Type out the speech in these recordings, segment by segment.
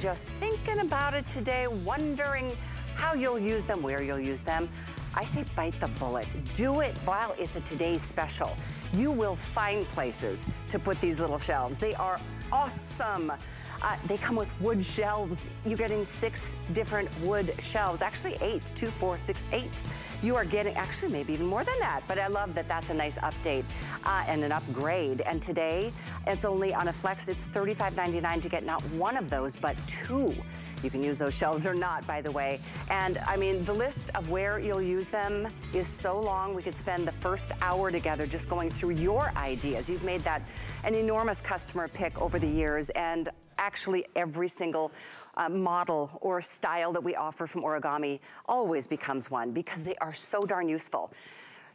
Just thinking about it today, wondering how you'll use them, where you'll use them. I say bite the bullet. Do it while it's a today's special. You will find places to put these little shelves. They are awesome. Uh, they come with wood shelves. You're getting six different wood shelves, actually eight, two, four, six, eight. You are getting, actually maybe even more than that, but I love that that's a nice update uh, and an upgrade. And today, it's only on a flex, it's $35.99 to get not one of those, but two. You can use those shelves or not, by the way. And I mean, the list of where you'll use them is so long. We could spend the first hour together just going through your ideas. You've made that an enormous customer pick over the years. And actually every single uh, model or style that we offer from Origami always becomes one because they are so darn useful.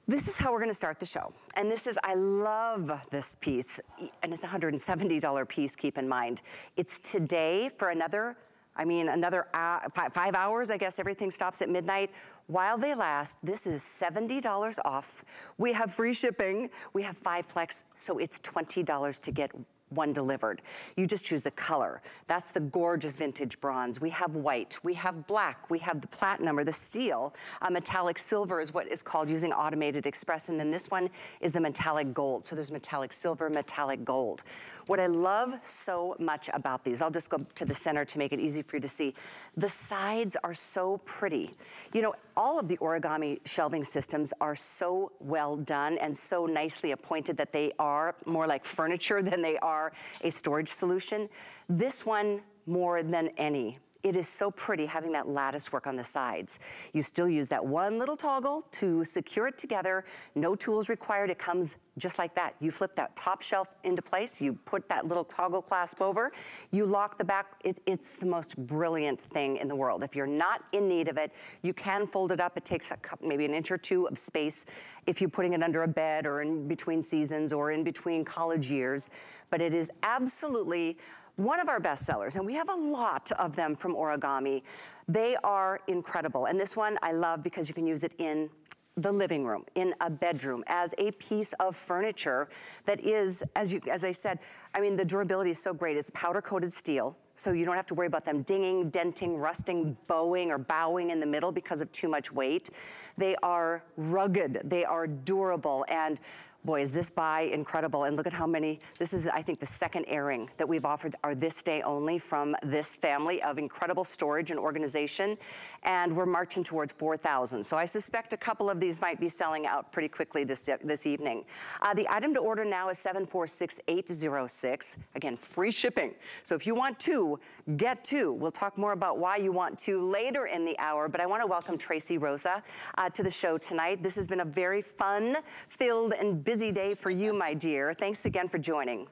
This is how we're gonna start the show. And this is, I love this piece, and it's a $170 piece, keep in mind. It's today for another I mean, another uh, five, five, hours, I guess everything stops at midnight. While they last, this is $70 off. We have free shipping. We have five flex, so it's $20 to get one delivered. You just choose the color. That's the gorgeous vintage bronze. We have white, we have black, we have the platinum or the steel. Uh, metallic silver is what is called using automated express. And then this one is the metallic gold. So there's metallic silver, metallic gold. What I love so much about these, I'll just go to the center to make it easy for you to see. The sides are so pretty. You know, all of the origami shelving systems are so well done and so nicely appointed that they are more like furniture than they are a storage solution. This one, more than any, it is so pretty having that lattice work on the sides. You still use that one little toggle to secure it together. No tools required. It comes just like that. You flip that top shelf into place, you put that little toggle clasp over, you lock the back. It, it's the most brilliant thing in the world. If you're not in need of it, you can fold it up. It takes a cup, maybe an inch or two of space if you're putting it under a bed or in between seasons or in between college years. But it is absolutely one of our best sellers, and we have a lot of them from Origami. They are incredible. And this one I love because you can use it in the living room, in a bedroom, as a piece of furniture that is, as, you, as I said, I mean, the durability is so great. It's powder-coated steel, so you don't have to worry about them dinging, denting, rusting, bowing, or bowing in the middle because of too much weight. They are rugged, they are durable, and Boy, is this buy incredible. And look at how many, this is, I think, the second airing that we've offered are this day only from this family of incredible storage and organization. And we're marching towards 4,000. So I suspect a couple of these might be selling out pretty quickly this, this evening. Uh, the item to order now is 746806. Again, free shipping. So if you want two, get two. We'll talk more about why you want two later in the hour, but I want to welcome Tracy Rosa uh, to the show tonight. This has been a very fun, filled, and busy busy day for you, my dear. Thanks again for joining.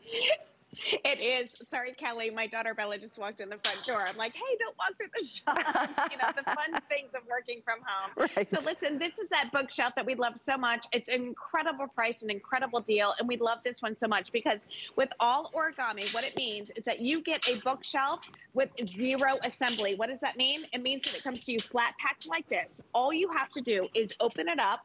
It is. Sorry, Callie. My daughter Bella just walked in the front door. I'm like, hey, don't walk through the shop. you know, the fun things of working from home. Right. So listen, this is that bookshelf that we love so much. It's an incredible price, an incredible deal. And we love this one so much because with all origami, what it means is that you get a bookshelf with zero assembly. What does that mean? It means that it comes to you flat packed like this. All you have to do is open it up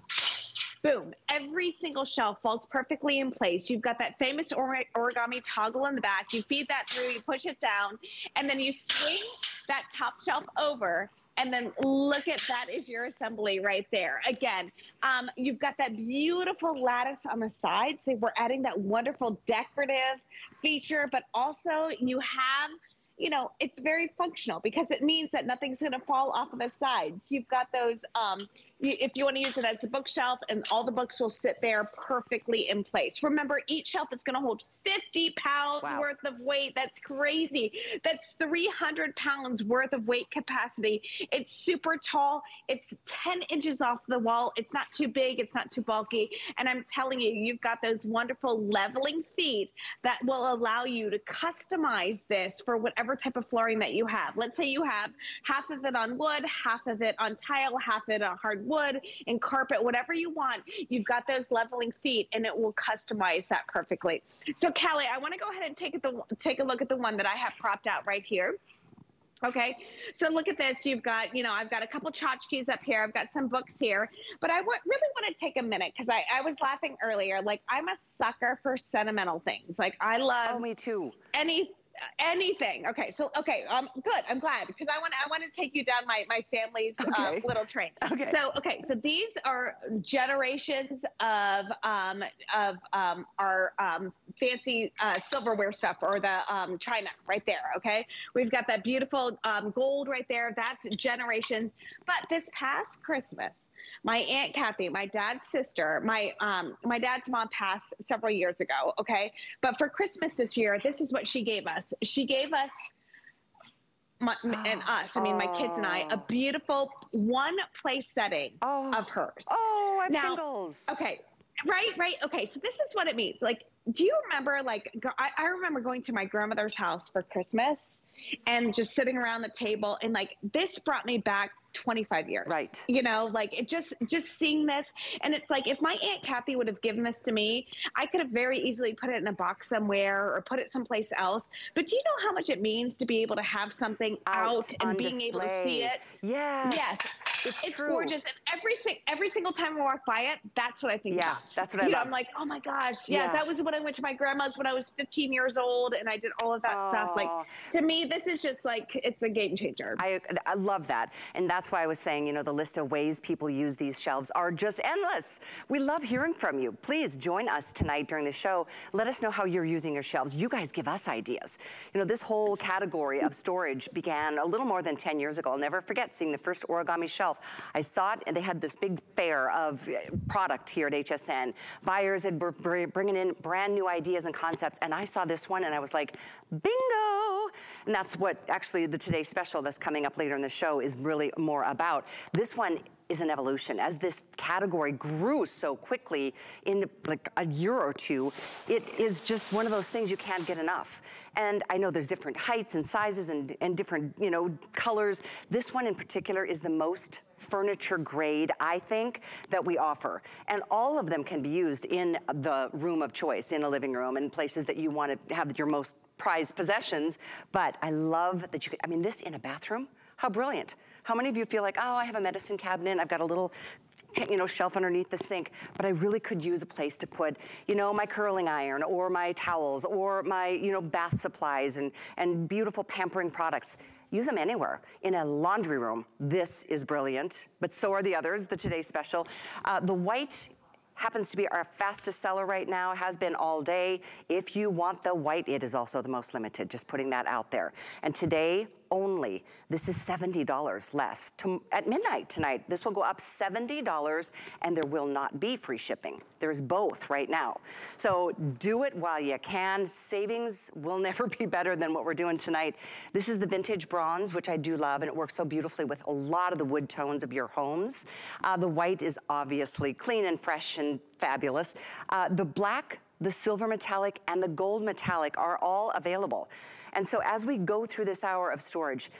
boom, every single shelf falls perfectly in place. You've got that famous origami toggle in the back. You feed that through, you push it down, and then you swing that top shelf over and then look at that is your assembly right there. Again, um, you've got that beautiful lattice on the side. So we're adding that wonderful decorative feature, but also you have you know, it's very functional because it means that nothing's going to fall off of the sides. You've got those um, if you want to use it as a bookshelf and all the books will sit there perfectly in place. Remember, each shelf is going to hold 50 pounds wow. worth of weight. That's crazy. That's 300 pounds worth of weight capacity. It's super tall. It's 10 inches off the wall. It's not too big. It's not too bulky. And I'm telling you, you've got those wonderful leveling feet that will allow you to customize this for whatever type of flooring that you have. Let's say you have half of it on wood, half of it on tile, half of it on hard wood and carpet, whatever you want, you've got those leveling feet and it will customize that perfectly. So Callie, I wanna go ahead and take, the, take a look at the one that I have propped out right here. Okay, so look at this. You've got, you know, I've got a couple tchotchkes up here. I've got some books here, but I really want to take a minute because I, I was laughing earlier. Like I'm a sucker for sentimental things. Like I oh, love. Oh, me too. Any anything. Okay, so okay, um, good. I'm glad because I want I want to take you down my my family's uh, okay. uh, little train. Okay. So okay, so these are generations of um of um our um fancy uh, silverware stuff or the um china right there. Okay, we've got that beautiful um, gold right there. That's generations. But this past Christmas my aunt Kathy, my dad's sister, my um my dad's mom passed several years ago, okay? But for Christmas this year, this is what she gave us. She gave us my, and us, I mean, my kids and I, a oh. beautiful one place setting oh. of hers. Oh, I have now, tingles. Okay, right, right. Okay, so this is what it means. Like, do you remember, like, I, I remember going to my grandmother's house for Christmas and just sitting around the table and like this brought me back 25 years. Right. You know, like it just just seeing this and it's like if my aunt Kathy would have given this to me, I could have very easily put it in a box somewhere or put it someplace else. But do you know how much it means to be able to have something out, out and being display. able to see it? Yes. Yes. It's, it's true. gorgeous, and every every single time I walk by it, that's what I think. Yeah, about. that's what I you love. Know, I'm like, oh my gosh, yeah, yeah, that was when I went to my grandma's when I was 15 years old, and I did all of that oh. stuff. Like to me, this is just like it's a game changer. I I love that, and that's why I was saying, you know, the list of ways people use these shelves are just endless. We love hearing from you. Please join us tonight during the show. Let us know how you're using your shelves. You guys give us ideas. You know, this whole category of storage began a little more than 10 years ago. I'll never forget seeing the first origami shelf. I saw it and they had this big fair of product here at HSN. Buyers had were bringing in brand new ideas and concepts and I saw this one and I was like, bingo! And that's what actually the Today Special that's coming up later in the show is really more about. This one is an evolution. As this category grew so quickly in like a year or two, it is just one of those things you can't get enough. And I know there's different heights and sizes and, and different, you know, colors. This one in particular is the most furniture grade, I think, that we offer. And all of them can be used in the room of choice, in a living room, and places that you want to have your most prized possessions. But I love that you could, I mean, this in a bathroom, how brilliant. How many of you feel like, oh, I have a medicine cabinet, I've got a little you know, shelf underneath the sink, but I really could use a place to put, you know, my curling iron or my towels or my, you know, bath supplies and, and beautiful pampering products. Use them anywhere. In a laundry room, this is brilliant, but so are the others, the Today Special. Uh, the white happens to be our fastest seller right now, has been all day. If you want the white, it is also the most limited, just putting that out there. And today, only. This is $70 less. To, at midnight tonight, this will go up $70 and there will not be free shipping. There's both right now. So do it while you can. Savings will never be better than what we're doing tonight. This is the vintage bronze, which I do love, and it works so beautifully with a lot of the wood tones of your homes. Uh, the white is obviously clean and fresh and fabulous. Uh, the black the silver metallic and the gold metallic are all available. And so as we go through this hour of storage,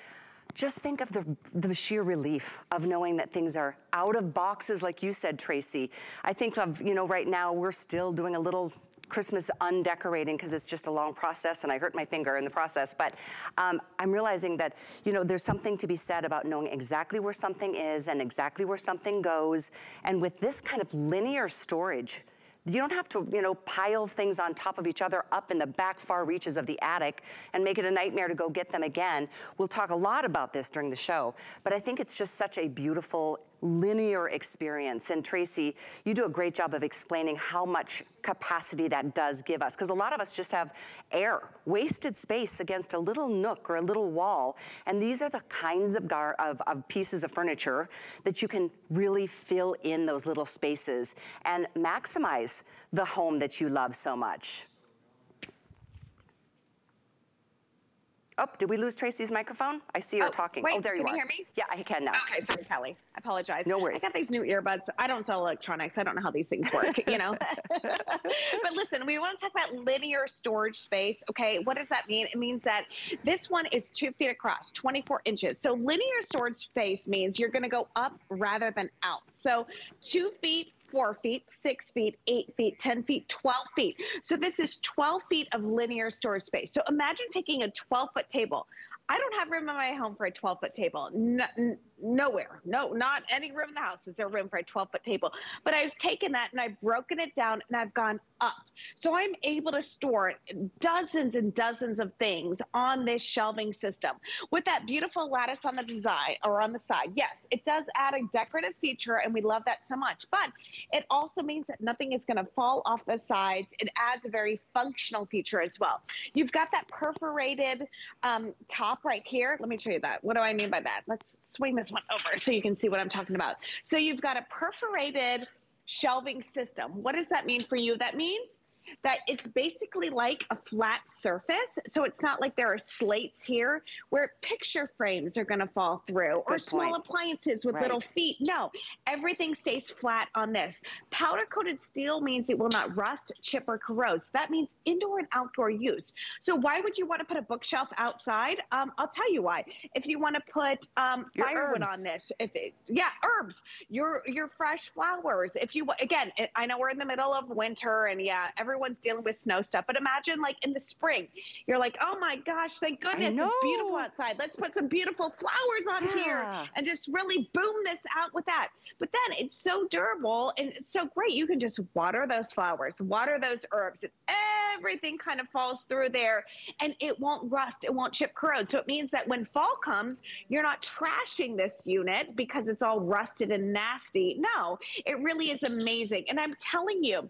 just think of the, the sheer relief of knowing that things are out of boxes, like you said, Tracy. I think of, you know, right now we're still doing a little Christmas undecorating because it's just a long process and I hurt my finger in the process. But um, I'm realizing that, you know, there's something to be said about knowing exactly where something is and exactly where something goes. And with this kind of linear storage, you don't have to, you know, pile things on top of each other up in the back far reaches of the attic and make it a nightmare to go get them again. We'll talk a lot about this during the show, but I think it's just such a beautiful linear experience. And Tracy, you do a great job of explaining how much capacity that does give us. Because a lot of us just have air, wasted space against a little nook or a little wall. And these are the kinds of, of, of pieces of furniture that you can really fill in those little spaces and maximize the home that you love so much. Oh, did we lose Tracy's microphone? I see her oh, talking. Wait, oh, there you can are. Can you hear me? Yeah, I can now. Okay, sorry, Callie. I apologize. No worries. I got these new earbuds. I don't sell electronics. I don't know how these things work, you know? but listen, we want to talk about linear storage space. Okay, what does that mean? It means that this one is two feet across, 24 inches. So linear storage space means you're going to go up rather than out. So two feet four feet, six feet, eight feet, 10 feet, 12 feet. So this is 12 feet of linear storage space. So imagine taking a 12 foot table. I don't have room in my home for a 12 foot table. Nowhere. No, not any room in the house is there room for a 12 foot table. But I've taken that and I've broken it down and I've gone up. So I'm able to store dozens and dozens of things on this shelving system with that beautiful lattice on the design or on the side. Yes, it does add a decorative feature and we love that so much, but it also means that nothing is gonna fall off the sides. It adds a very functional feature as well. You've got that perforated um, top right here. Let me show you that. What do I mean by that? Let's swing this one over so you can see what I'm talking about. So you've got a perforated shelving system. What does that mean for you? That means that it's basically like a flat surface. So it's not like there are slates here where picture frames are going to fall through Good or point. small appliances with right. little feet. No, everything stays flat on this. Powder coated steel means it will not rust, chip, or corrode. So that means indoor and outdoor use. So why would you want to put a bookshelf outside? Um, I'll tell you why. If you want to put um, firewood herbs. on this, if it, yeah, herbs, your your fresh flowers. If you again, it, I know we're in the middle of winter and yeah, everyone everyone's dealing with snow stuff. But imagine like in the spring, you're like, oh my gosh, thank goodness it's beautiful outside. Let's put some beautiful flowers on yeah. here and just really boom this out with that. But then it's so durable and it's so great. You can just water those flowers, water those herbs, and everything kind of falls through there and it won't rust, it won't chip corrode. So it means that when fall comes, you're not trashing this unit because it's all rusted and nasty. No, it really is amazing. And I'm telling you,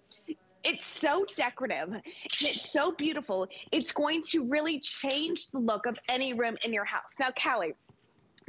it's so decorative and it's so beautiful. It's going to really change the look of any room in your house. Now, Callie,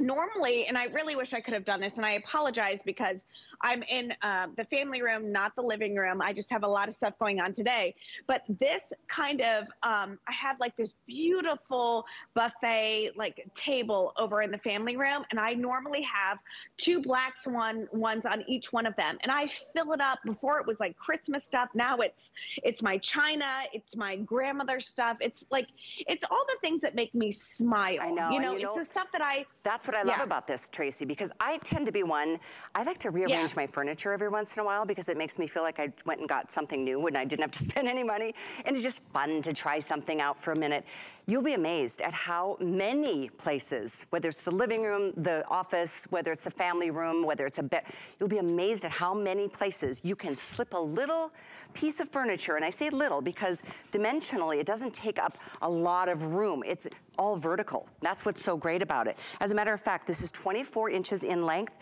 normally, and I really wish I could have done this, and I apologize because I'm in uh, the family room, not the living room. I just have a lot of stuff going on today. But this kind of, um, I have like this beautiful buffet like table over in the family room, and I normally have two black swan ones on each one of them, and I fill it up. Before it was like Christmas stuff. Now it's it's my china, it's my grandmother stuff. It's like it's all the things that make me smile. I know. You know, you it's know, the stuff that I. That's what I love yeah. about this, Tracy, because I tend to be one, I like to rearrange yeah. my furniture every once in a while because it makes me feel like I went and got something new and I didn't have to spend any money. And it's just fun to try something out for a minute. You'll be amazed at how many places, whether it's the living room, the office, whether it's the family room, whether it's a bed, you'll be amazed at how many places you can slip a little piece of furniture. And I say little because dimensionally, it doesn't take up a lot of room. It's all vertical. That's what's so great about it. As a matter of fact, this is 24 inches in length,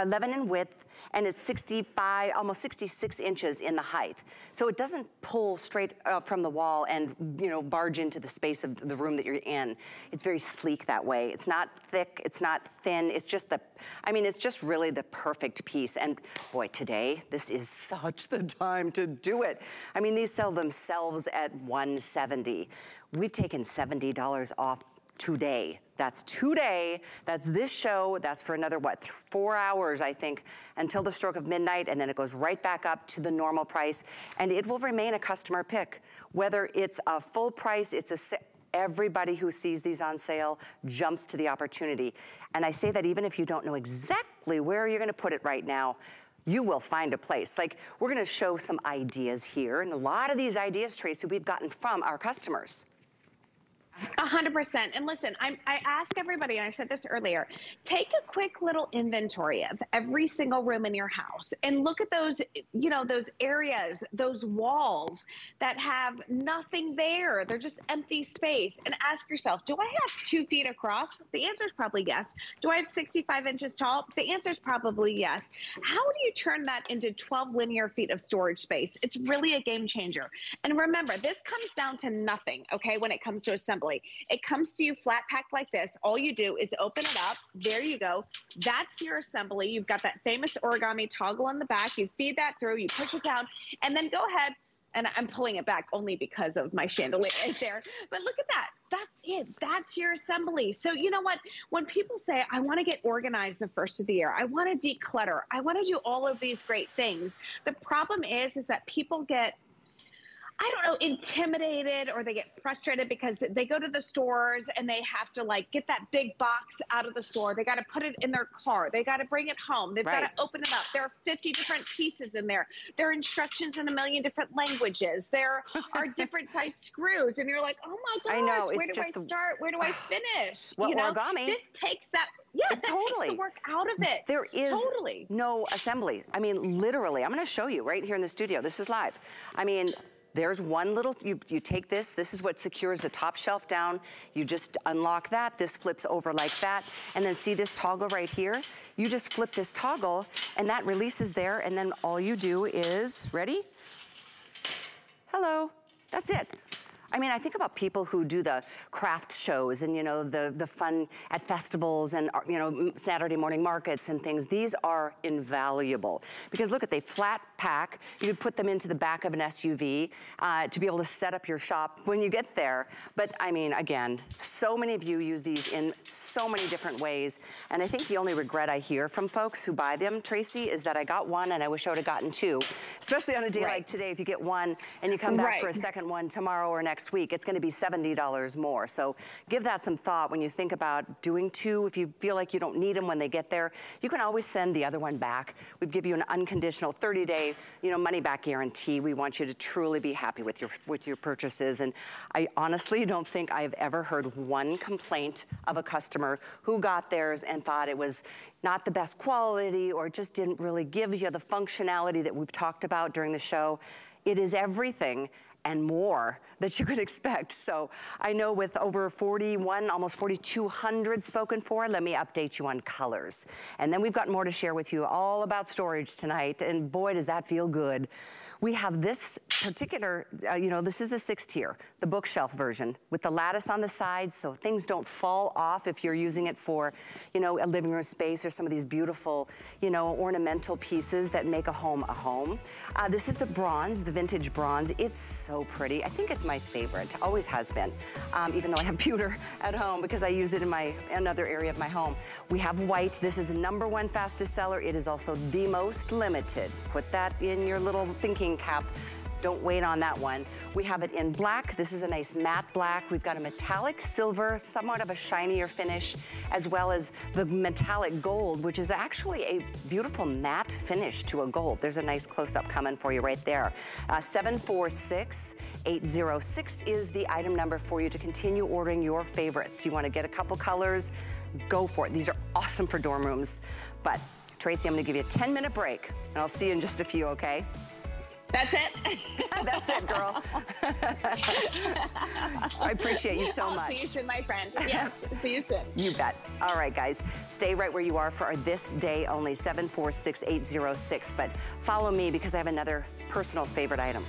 11 in width, and it's 65, almost 66 inches in the height. So it doesn't pull straight uh, from the wall and, you know, barge into the space of the room that you're in. It's very sleek that way. It's not thick, it's not thin, it's just the, I mean, it's just really the perfect piece. And boy, today, this is such the time to do it. I mean, these sell themselves at 170. We've taken $70 off today. That's today, that's this show, that's for another, what, four hours, I think, until the stroke of midnight, and then it goes right back up to the normal price, and it will remain a customer pick. Whether it's a full price, it's a, everybody who sees these on sale jumps to the opportunity. And I say that even if you don't know exactly where you're gonna put it right now, you will find a place. Like, we're gonna show some ideas here, and a lot of these ideas, Tracy, we've gotten from our customers. A hundred percent. And listen, I'm, I ask everybody, and I said this earlier, take a quick little inventory of every single room in your house and look at those, you know, those areas, those walls that have nothing there. They're just empty space. And ask yourself, do I have two feet across? The answer is probably yes. Do I have 65 inches tall? The answer is probably yes. How do you turn that into 12 linear feet of storage space? It's really a game changer. And remember, this comes down to nothing, okay, when it comes to assembly assembly. It comes to you flat packed like this. All you do is open it up. There you go. That's your assembly. You've got that famous origami toggle in the back. You feed that through, you push it down, and then go ahead. And I'm pulling it back only because of my chandelier right there. But look at that. That's it. That's your assembly. So you know what? When people say, I want to get organized the first of the year, I want to declutter, I want to do all of these great things. The problem is, is that people get I don't know, intimidated or they get frustrated because they go to the stores and they have to like get that big box out of the store. They got to put it in their car. They got to bring it home. They've right. got to open it up. There are 50 different pieces in there. There are instructions in a million different languages. There are different size screws. And you're like, oh my gosh, I know. where do I the... start? Where do I finish? Well, you know, origami. This takes that yeah, totally. takes the work out of it. There is totally. no assembly. I mean, literally, I'm gonna show you right here in the studio. This is live. I mean, there's one little, you, you take this, this is what secures the top shelf down. You just unlock that, this flips over like that. And then see this toggle right here? You just flip this toggle and that releases there and then all you do is, ready? Hello, that's it. I mean, I think about people who do the craft shows and, you know, the, the fun at festivals and, uh, you know, Saturday morning markets and things. These are invaluable because look at, they flat pack. You could put them into the back of an SUV uh, to be able to set up your shop when you get there. But I mean, again, so many of you use these in so many different ways. And I think the only regret I hear from folks who buy them, Tracy, is that I got one and I wish I would have gotten two, especially on a day right. like today. If you get one and you come back right. for a second one tomorrow or next next week, it's gonna be $70 more. So give that some thought when you think about doing two. If you feel like you don't need them when they get there, you can always send the other one back. We give you an unconditional 30-day, you know, money-back guarantee. We want you to truly be happy with your, with your purchases. And I honestly don't think I've ever heard one complaint of a customer who got theirs and thought it was not the best quality or just didn't really give you the functionality that we've talked about during the show. It is everything and more that you could expect. So I know with over 41, almost 4,200 spoken for, let me update you on colors. And then we've got more to share with you all about storage tonight. And boy, does that feel good. We have this particular, uh, you know, this is the six tier, the bookshelf version with the lattice on the sides so things don't fall off if you're using it for, you know, a living room space or some of these beautiful, you know, ornamental pieces that make a home a home. Uh, this is the bronze, the vintage bronze. It's so pretty. I think it's my favorite, always has been, um, even though I have pewter at home because I use it in my another area of my home. We have white. This is the number one fastest seller. It is also the most limited. Put that in your little thinking cap. Don't wait on that one. We have it in black. This is a nice matte black. We've got a metallic silver, somewhat of a shinier finish, as well as the metallic gold, which is actually a beautiful matte finish to a gold. There's a nice close-up coming for you right there. Uh, 746806 is the item number for you to continue ordering your favorites. You wanna get a couple colors, go for it. These are awesome for dorm rooms. But Tracy, I'm gonna give you a 10 minute break and I'll see you in just a few, okay? That's it. That's it, girl. I appreciate you so I'll much. See you soon, my friend. Yes, see you soon. You bet. All right, guys, stay right where you are for our this day only 746806. But follow me because I have another personal favorite item.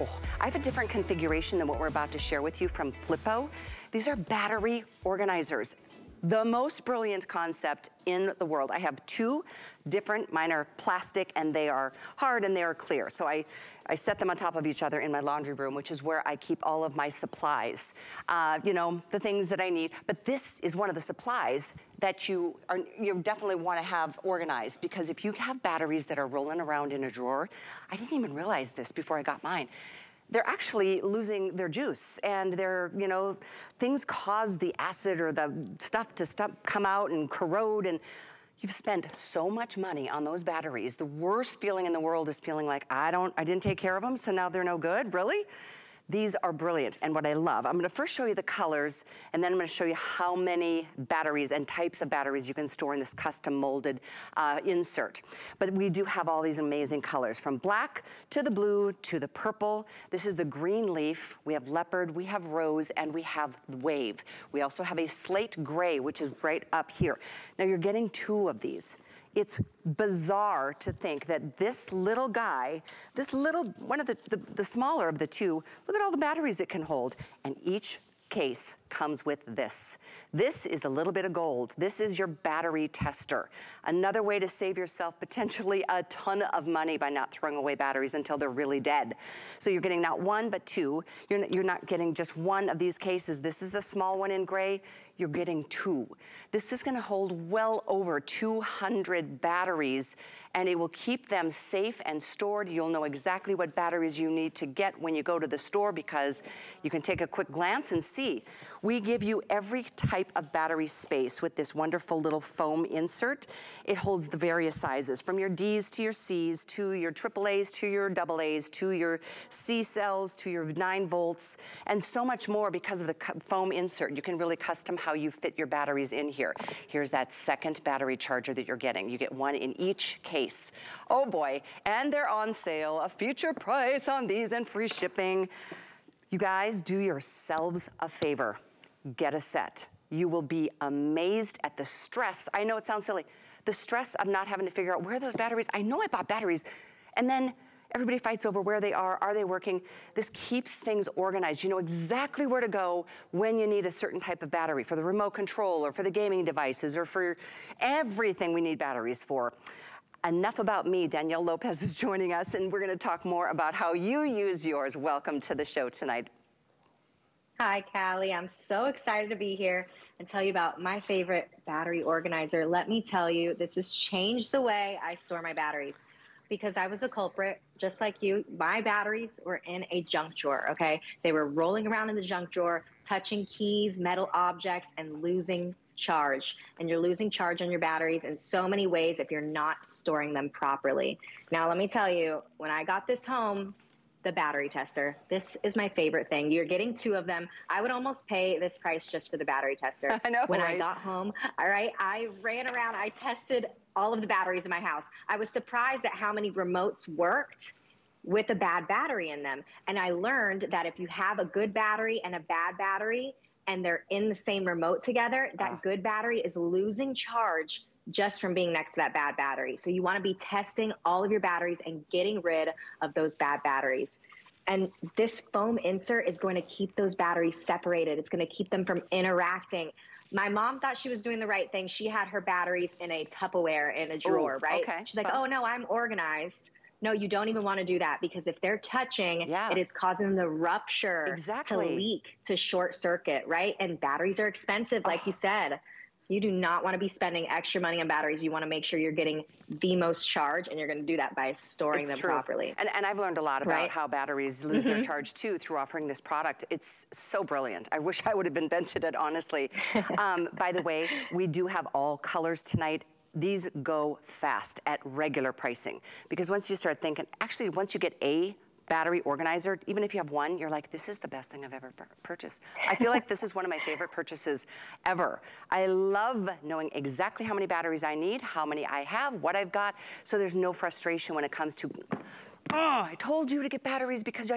Oh, I have a different configuration than what we're about to share with you from Flippo. These are battery organizers the most brilliant concept in the world. I have two different, mine are plastic and they are hard and they are clear. So I, I set them on top of each other in my laundry room, which is where I keep all of my supplies. Uh, you know, the things that I need. But this is one of the supplies that you are, you definitely wanna have organized because if you have batteries that are rolling around in a drawer, I didn't even realize this before I got mine they're actually losing their juice and they're, you know, things cause the acid or the stuff to come out and corrode and you've spent so much money on those batteries. The worst feeling in the world is feeling like, I don't, I didn't take care of them, so now they're no good, really? These are brilliant and what I love. I'm gonna first show you the colors and then I'm gonna show you how many batteries and types of batteries you can store in this custom molded uh, insert. But we do have all these amazing colors from black to the blue to the purple. This is the green leaf. We have leopard, we have rose, and we have wave. We also have a slate gray, which is right up here. Now you're getting two of these. It's bizarre to think that this little guy, this little, one of the, the, the, smaller of the two, look at all the batteries it can hold. And each case comes with this. This is a little bit of gold. This is your battery tester. Another way to save yourself potentially a ton of money by not throwing away batteries until they're really dead. So you're getting not one, but two. You're, you're not getting just one of these cases. This is the small one in gray. you're getting two. This is gonna hold well over 200 batteries and it will keep them safe and stored. You'll know exactly what batteries you need to get when you go to the store because you can take a quick glance and see. We give you every type of battery space with this wonderful little foam insert. It holds the various sizes from your Ds to your Cs to your AAAs to your AA's to your C cells to your 9 volts and so much more because of the foam insert. You can really custom how you fit your batteries in here. Here's that second battery charger that you're getting. You get one in each case case. Oh boy, and they're on sale. A future price on these and free shipping. You guys, do yourselves a favor. Get a set. You will be amazed at the stress. I know it sounds silly. The stress of not having to figure out where are those batteries. I know I bought batteries. And then Everybody fights over where they are, are they working? This keeps things organized. You know exactly where to go when you need a certain type of battery for the remote control or for the gaming devices or for everything we need batteries for. Enough about me. Danielle Lopez is joining us, and we're going to talk more about how you use yours. Welcome to the show tonight. Hi, Callie. I'm so excited to be here and tell you about my favorite battery organizer. Let me tell you, this has changed the way I store my batteries because I was a culprit, just like you. My batteries were in a junk drawer, okay? They were rolling around in the junk drawer, touching keys, metal objects, and losing charge and you're losing charge on your batteries in so many ways if you're not storing them properly. Now, let me tell you, when I got this home, the battery tester. This is my favorite thing. You're getting two of them. I would almost pay this price just for the battery tester. I know. When right? I got home, all right, I ran around, I tested all of the batteries in my house. I was surprised at how many remotes worked with a bad battery in them. And I learned that if you have a good battery and a bad battery, and they're in the same remote together, that ah. good battery is losing charge just from being next to that bad battery. So you want to be testing all of your batteries and getting rid of those bad batteries. And this foam insert is going to keep those batteries separated. It's going to keep them from interacting. My mom thought she was doing the right thing. She had her batteries in a Tupperware in a drawer, Ooh, right? Okay. She's like, oh no, I'm organized. No, you don't even want to do that because if they're touching, yeah. it is causing the rupture, exactly. to leak, to short circuit, right? And batteries are expensive, like oh. you said. You do not want to be spending extra money on batteries. You want to make sure you're getting the most charge, and you're going to do that by storing it's them true. properly. And, and, I've learned a lot about right? how batteries lose mm -hmm. their mm-hmm. charge too through offering this product. It's so brilliant. I wish I would have invented it, honestly. um, by the way, we do have all colors tonight these go fast at regular pricing. Because once you start thinking, actually, once you get a battery organizer, even if you have one, you're like, this is the best thing I've ever purchased. I feel like this is one of my favorite purchases ever. I love knowing exactly how many batteries I need, how many I have, what I've got, so there's no frustration when it comes to oh, I told you to get batteries because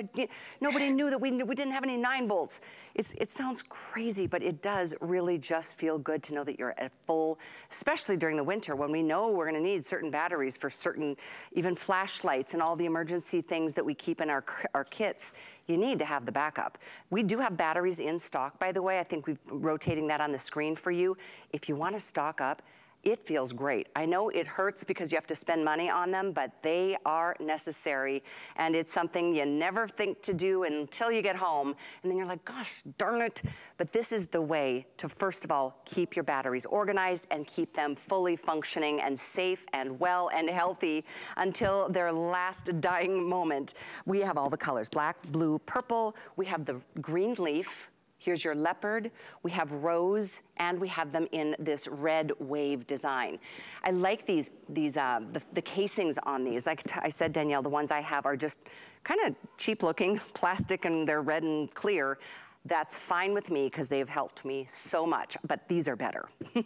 nobody knew that we, we didn't have any nine volts. It's, it sounds crazy, but it does really just feel good to know that you're at full, especially during the winter when we know we're gonna need certain batteries for certain, even flashlights and all the emergency things that we keep in our, our kits. You need to have the backup. We do have batteries in stock, by the way. I think we're rotating that on the screen for you. If you wanna stock up, it feels great. I know it hurts because you have to spend money on them, but they are necessary. And it's something you never think to do until you get home. And then you're like, gosh, darn it. But this is the way to, first of all, keep your batteries organized and keep them fully functioning and safe and well and healthy until their last dying moment. We have all the colors, black, blue, purple. We have the green leaf, Here's your leopard. We have rose, and we have them in this red wave design. I like these, these uh, the, the casings on these. Like I said, Danielle, the ones I have are just kind of cheap looking, plastic, and they're red and clear. That's fine with me because they've helped me so much, but these are better.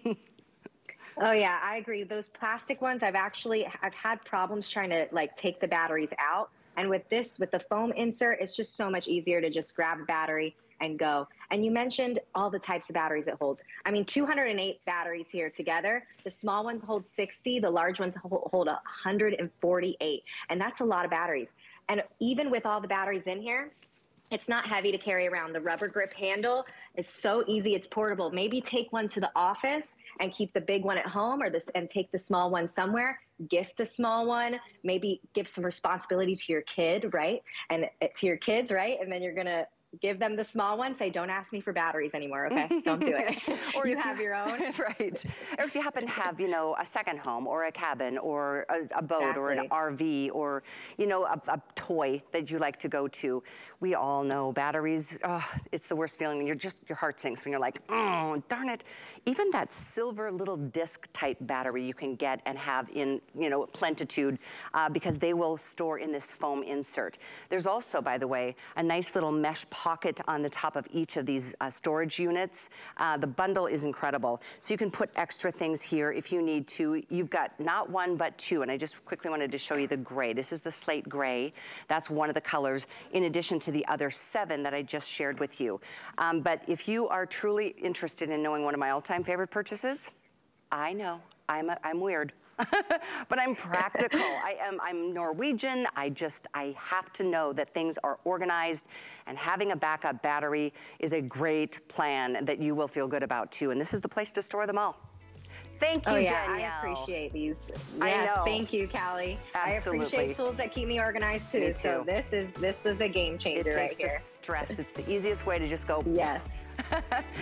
Oh yeah, I agree. Those plastic ones, I've actually I've had problems trying to like take the batteries out. And with this, with the foam insert, it's just so much easier to just grab a battery, and go. And you mentioned all the types of batteries it holds. I mean, 208 batteries here together. The small ones hold 60, the large ones hold 148. And that's a lot of batteries. And even with all the batteries in here, it's not heavy to carry around. The rubber grip handle is so easy. It's portable. Maybe take one to the office and keep the big one at home or this and take the small one somewhere. Gift a small one. Maybe give some responsibility to your kid, right? And uh, to your kids, right? And then you're going to give them the small one. Say, don't ask me for batteries anymore, okay? Don't do it. or you have you, your own. right. Or if you happen to have, you know, a second home or a cabin or a, a boat exactly. or an RV or, you know, a, a, toy that you like to go to. We all know batteries, oh, it's the worst feeling when you're just, your heart sinks when you're like, oh, darn it. Even that silver little disc type battery you can get and have in, you know, plentitude uh, because they will store in this foam insert. There's also, by the way, a nice little mesh pocket on the top of each of these uh, storage units. Uh, the bundle is incredible. So you can put extra things here if you need to. You've got not one, but two. And I just quickly wanted to show you the gray. This is the slate gray. That's one of the colors, in addition to the other seven that I just shared with you. Um, but if you are truly interested in knowing one of my all-time favorite purchases, I know, I'm, a, I'm weird. but I'm practical. I am, I'm Norwegian. I just, I have to know that things are organized and having a backup battery is a great plan that you will feel good about too. And this is the place to store them all. Thank you, oh, yeah, Danielle. I appreciate these. Yes, thank you, Callie. Absolutely. I appreciate tools that keep me organized too. Me too. So this is this was a game changer it right here. It takes the stress. It's the easiest way to just go. Yes.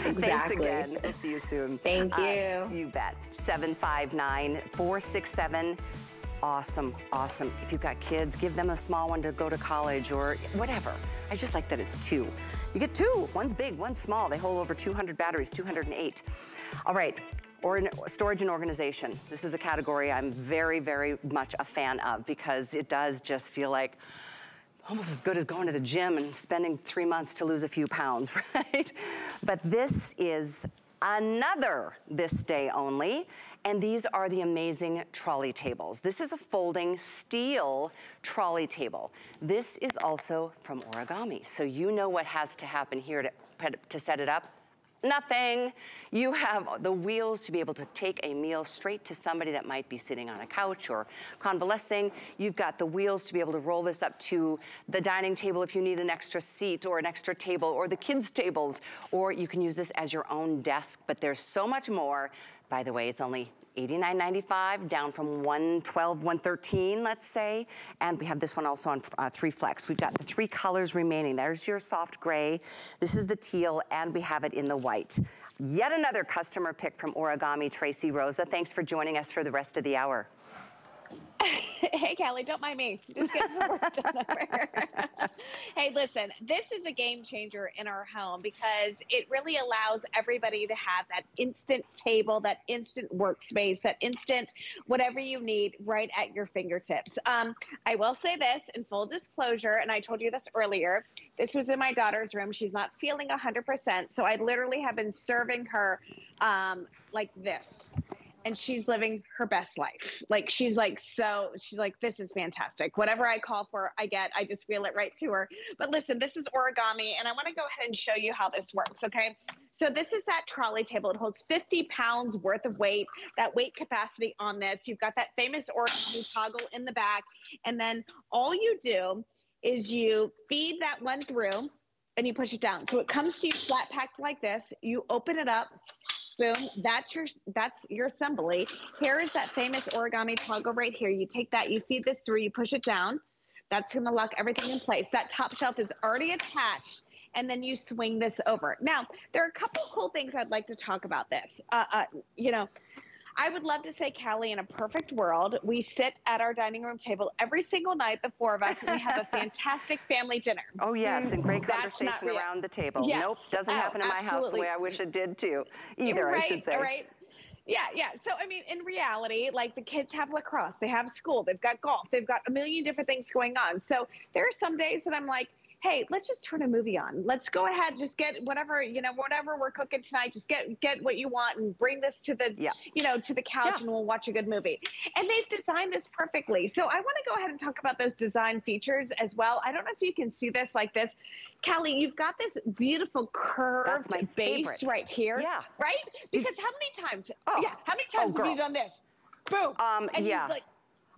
exactly. Thanks again. We'll see you soon. Thank you. Uh, you bet. 759-467 awesome, awesome. If you've got kids, give them a small one to go to college or whatever. I just like that it's two. You get two. One's big, one's small. They hold over 200 batteries, 208. All right, or storage and organization. This is a category I'm very, very much a fan of because it does just feel like almost as good as going to the gym and spending three months to lose a few pounds, right? But this is another this day only, and these are the amazing trolley tables. This is a folding steel trolley table. This is also from origami, so you know what has to happen here to, to set it up nothing. You have the wheels to be able to take a meal straight to somebody that might be sitting on a couch or convalescing. You've got the wheels to be able to roll this up to the dining table if you need an extra seat or an extra table or the kids' tables, or you can use this as your own desk, but there's so much more. By the way, it's only $89.95, down from 112 113 let's say. And we have this one also on uh, three flex. We've got the three colors remaining. There's your soft gray. This is the teal, and we have it in the white. Yet another customer pick from Origami, Tracy Rosa. Thanks for joining us for the rest of the hour. hey, Callie, don't mind me. Just get some work done over here. hey, listen, this is a game changer in our home because it really allows everybody to have that instant table, that instant workspace, that instant whatever you need right at your fingertips. Um, I will say this in full disclosure, and I told you this earlier. This was in my daughter's room. She's not feeling 100%. So I literally have been serving her um, like this and she's living her best life. Like she's like so she's like this is fantastic. Whatever I call for, I get. I just feel it right to her. But listen, this is origami and I want to go ahead and show you how this works, okay? So this is that trolley table. It holds 50 pounds worth of weight, that weight capacity on this. You've got that famous origami toggle in the back and then all you do is you feed that one through and you push it down. So it comes to you flat packed like this. You open it up boom that's your that's your assembly. Here is that famous origami toggle right here. You take that you feed this through you push it down. That's going to lock everything in place. That top shelf is already attached and then you swing this over. Now there are a couple cool things i'd like to talk about this. Uh, uh, you know I would love to say, Callie, in a perfect world, we sit at our dining room table every single night, the four of us, and we have a fantastic family dinner. Oh, yes, and great conversation around the table. Yes. Nope, doesn't oh, happen in my house the way I wish it did too, either, right, I should say. Right. Yeah, yeah. So, I mean, in reality, like the kids have lacrosse, they have school, they've got golf, they've got a million different things going on. So, there are some days that I'm like, hey, let's just turn a movie on. Let's go ahead, just get whatever, you know, whatever we're cooking tonight, just get get what you want and bring this to the yeah. you know, to the couch yeah. and we'll watch a good movie. And they've designed this perfectly. So I want to go ahead and talk about those design features as well. I don't know if you can see this like this. Callie, you've got this beautiful curved That's my base favorite. right here. Yeah. Right? Because how many times? Oh. Yeah. How many times oh, have you done this? Boom. Um, and yeah. Like,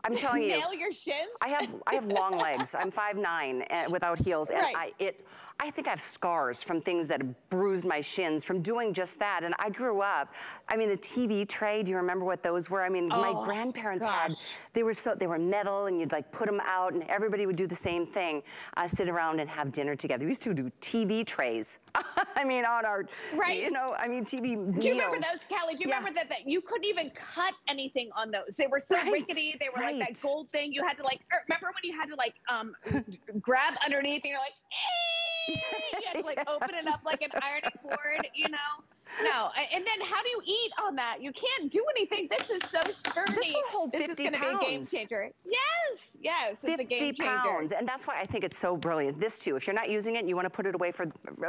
I'm telling you. Nail your shins? I have I have long legs. I'm 5'9", uh, without heels. And right. I, it, I think I have scars from things that bruised my shins from doing just that. And I grew up, I mean, the TV tray, do you remember what those were? I mean, oh, my grandparents gosh. had, they were so, they were metal and you'd like put them out and everybody would do the same thing, uh, sit around and have dinner together. We used to do TV trays. I mean, on our, right. you know, I mean, TV Do you remember those, Callie? Do you yeah. remember that, that you couldn't even cut anything on those? They were so right. rickety. They were right. like that gold thing. You had to like, er, remember when you had to like um grab underneath and you're like, hey! you had to like open it up like an ironing board, you know? No, and then how do you eat on that? You can't do anything. This is so sturdy. This will hold this 50 is pounds. This is going to be a game changer. Yes, yes, it's 50 pounds, and that's why I think it's so brilliant. This too, if you're not using it and you want to put it away for,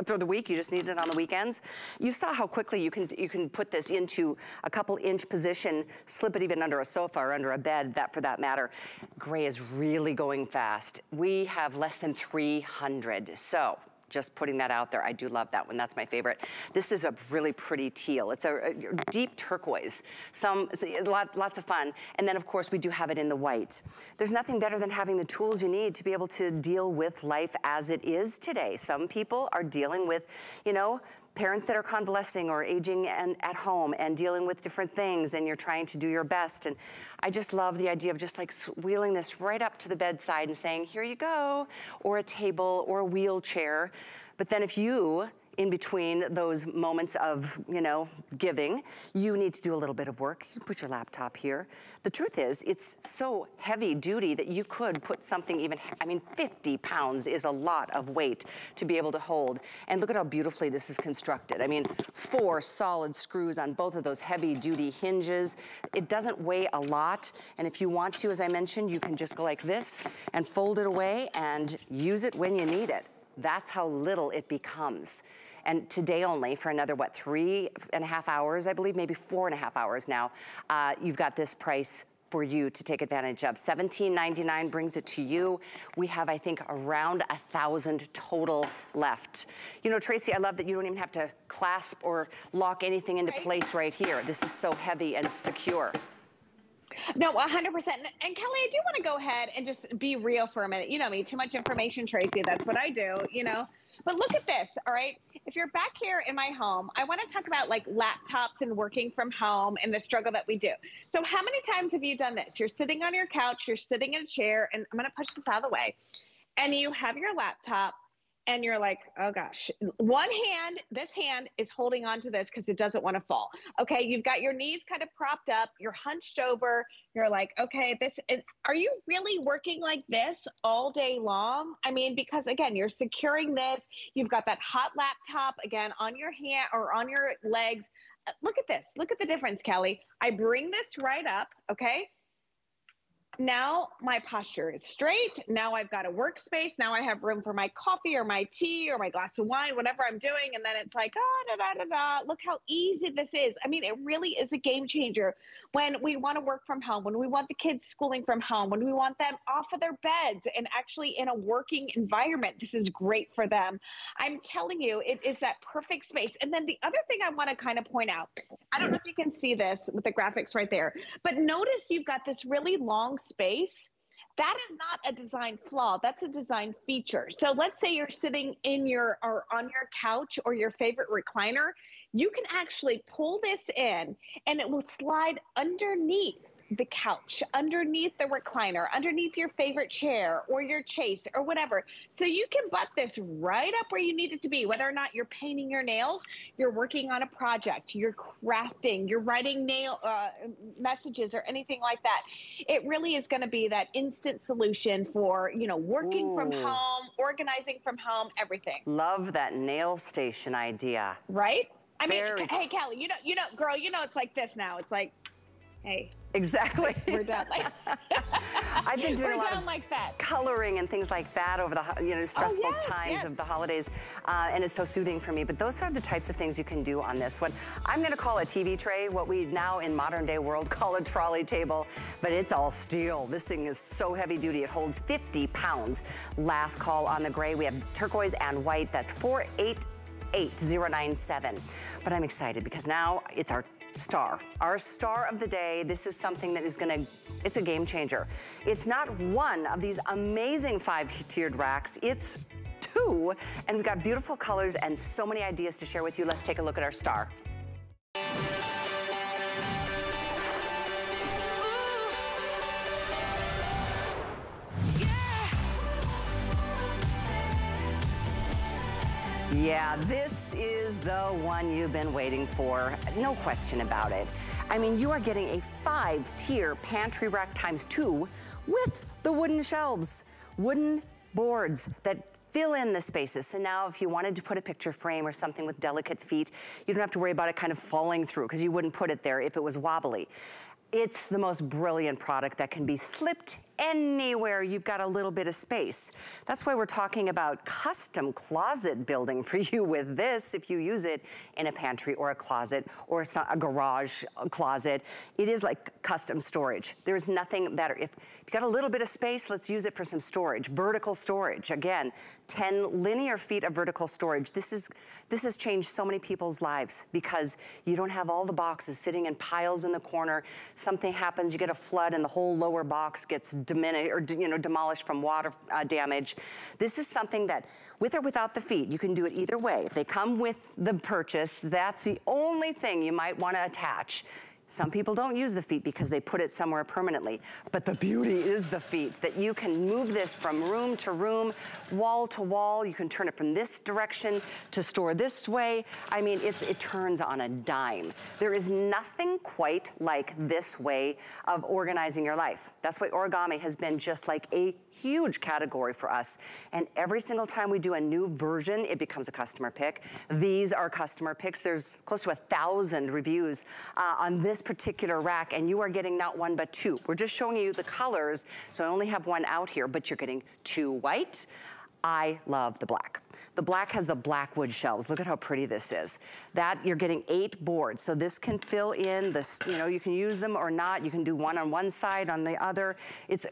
for the week, you just need it on the weekends. You saw how quickly you can you can put this into a couple inch position, slip it even under a sofa or under a bed, that for that matter. Gray is really going fast. We have less than 300, so just putting that out there. I do love that one. That's my favorite. This is a really pretty teal. It's a, a deep turquoise. Some, lot, lots of fun. And then of course we do have it in the white. There's nothing better than having the tools you need to be able to deal with life as it is today. Some people are dealing with, you know, parents that are convalescing or aging and at home and dealing with different things and you're trying to do your best. And I just love the idea of just like wheeling this right up to the bedside and saying, here you go, or a table or a wheelchair. But then if you in between those moments of, you know, giving, you need to do a little bit of work. You can put your laptop here. The truth is, it's so heavy duty that you could put something even, I mean, 50 pounds is a lot of weight to be able to hold. And look at how beautifully this is constructed. I mean, four solid screws on both of those heavy duty hinges. It doesn't weigh a lot. And if you want to, as I mentioned, you can just go like this and fold it away and use it when you need it. That's how little it becomes. And today only, for another, what, three and a half hours, I believe, maybe four and a half hours now, uh, you've got this price for you to take advantage of. $17.99 brings it to you. We have, I think, around a thousand total left. You know, Tracy, I love that you don't even have to clasp or lock anything into place right here. This is so heavy and secure. No, 100%. And Callie, I do want to go ahead and just be real for a minute. You know me, too much information, Tracy. That's what I do, you know. But look at this, all right? If you're back here in my home, I want to talk about like laptops and working from home and the struggle that we do. So, how many times have you done this? You're sitting on your couch, you're sitting in a chair, and I'm going to push this out of the way, and you have your laptop and you're like, oh gosh, one hand, this hand is holding on to this because it doesn't want to fall. Okay, you've got your knees kind of propped up, you're hunched over, you're like, okay, this, are you really working like this all day long? I mean, because again, you're securing this, you've got that hot laptop again on your hand or on your legs. Look at this, look at the difference, Callie. I bring this right up, okay? Now my posture is straight. Now I've got a workspace. Now I have room for my coffee or my tea or my glass of wine, whatever I'm doing. And then it's like, ah, da, da, da, da. Look how easy this is. I mean, it really is a game changer when we want to work from home, when we want the kids schooling from home, when we want them off of their beds and actually in a working environment. This is great for them. I'm telling you, it is that perfect space. And then the other thing I want to kind of point out, I don't know if you can see this with the graphics right there, but notice you've got this really long space, that is not a design flaw. That's a design feature. So let's say you're sitting in your or on your couch or your favorite recliner, you can actually pull this in and it will slide underneath the couch, underneath the recliner, underneath your favorite chair or your chaise or whatever. So you can butt this right up where you need it to be, whether or not you're painting your nails, you're working on a project, you're crafting, you're writing nail uh, messages or anything like that. It really is going to be that instant solution for, you know, working Ooh. from home, organizing from home, everything. Love that nail station idea. Right? I Very mean, hey, Callie, you know, you know, girl, you know, it's like this now. It's like, hey. Exactly. We're done. Like, I've been doing We're a lot of like that. coloring and things like that over the you know stressful oh, yes, times yes. of the holidays, uh, and it's so soothing for me. But those are the types of things you can do on this one. I'm going to call a TV tray what we now in modern day world call a trolley table, but it's all steel. This thing is so heavy duty. It holds 50 pounds. Last call on the gray. We have turquoise and white. That's 488 097. But I'm excited because now it's our star, our star of the day. This is something that is gonna, it's a game changer. It's not one of these amazing five-tiered racks, it's two, and we've got beautiful colors and so many ideas to share with you. Let's take a look at our star. Yeah, this is the one you've been waiting for. No question about it. I mean, you are getting a five-tier pantry rack times two with the wooden shelves, wooden boards that fill in the spaces. So now if you wanted to put a picture frame or something with delicate feet, you don't have to worry about it kind of falling through because you wouldn't put it there if it was wobbly. It's the most brilliant product that can be slipped anywhere you've got a little bit of space. That's why we're talking about custom closet building for you with this if you use it in a pantry or a closet or a garage closet. It is like custom storage. There's nothing better. If you've got a little bit of space, let's use it for some storage. Vertical storage, again, 10 linear feet of vertical storage. This is this has changed so many people's lives because you don't have all the boxes sitting in piles in the corner. Something happens, you get a flood and the whole lower box gets diminished or you know demolished from water uh, damage. This is something that with or without the feet, you can do it either way. They come with the purchase. That's the only thing you might want to attach. Some people don't use the feet because they put it somewhere permanently. But the beauty is the feet, that you can move this from room to room, wall to wall. You can turn it from this direction to store this way. I mean, it's, it turns on a dime. There is nothing quite like this way of organizing your life. That's why origami has been just like a huge category for us. And every single time we do a new version, it becomes a customer pick. These are customer picks. There's close to a thousand reviews uh, on this particular rack, and you are getting not one, but two. We're just showing you the colors, so I only have one out here, but you're getting two white. I love the black. The black has the blackwood shelves. Look at how pretty this is. That, you're getting eight boards. So this can fill in this, you know, you can use them or not. You can do one on one side, on the other. It's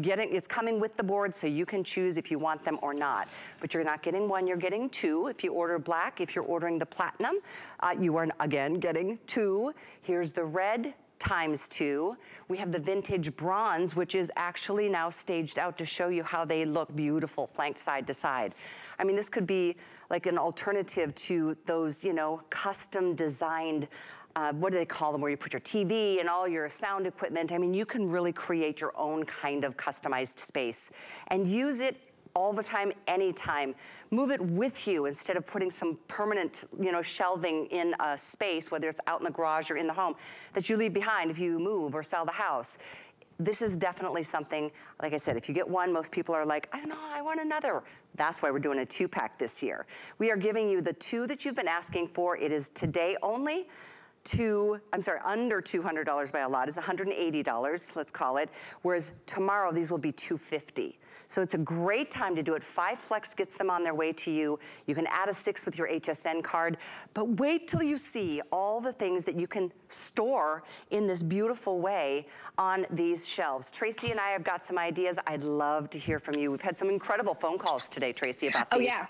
getting, it's coming with the board so you can choose if you want them or not. But you're not getting one, you're getting two. If you order black, if you're ordering the platinum, uh, you are again getting two. Here's the red, times two. We have the vintage bronze, which is actually now staged out to show you how they look beautiful flanked side to side. I mean, this could be like an alternative to those, you know, custom designed uh, what do they call them, where you put your TV and all your sound equipment. I mean, you can really create your own kind of customized space and use it all the time, anytime. Move it with you instead of putting some permanent, you know, shelving in a space, whether it's out in the garage or in the home, that you leave behind if you move or sell the house. This is definitely something, like I said, if you get one, most people are like, I don't know, I want another. That's why we're doing a two pack this year. We are giving you the two that you've been asking for. It is today only to, I'm sorry, under $200 by a lot is $180, let's call it. Whereas tomorrow, these will be 250. So it's a great time to do it. Five Flex gets them on their way to you. You can add a six with your HSN card, but wait till you see all the things that you can store in this beautiful way on these shelves. Tracy and I have got some ideas. I'd love to hear from you. We've had some incredible phone calls today, Tracy, about oh, these. Oh, yeah.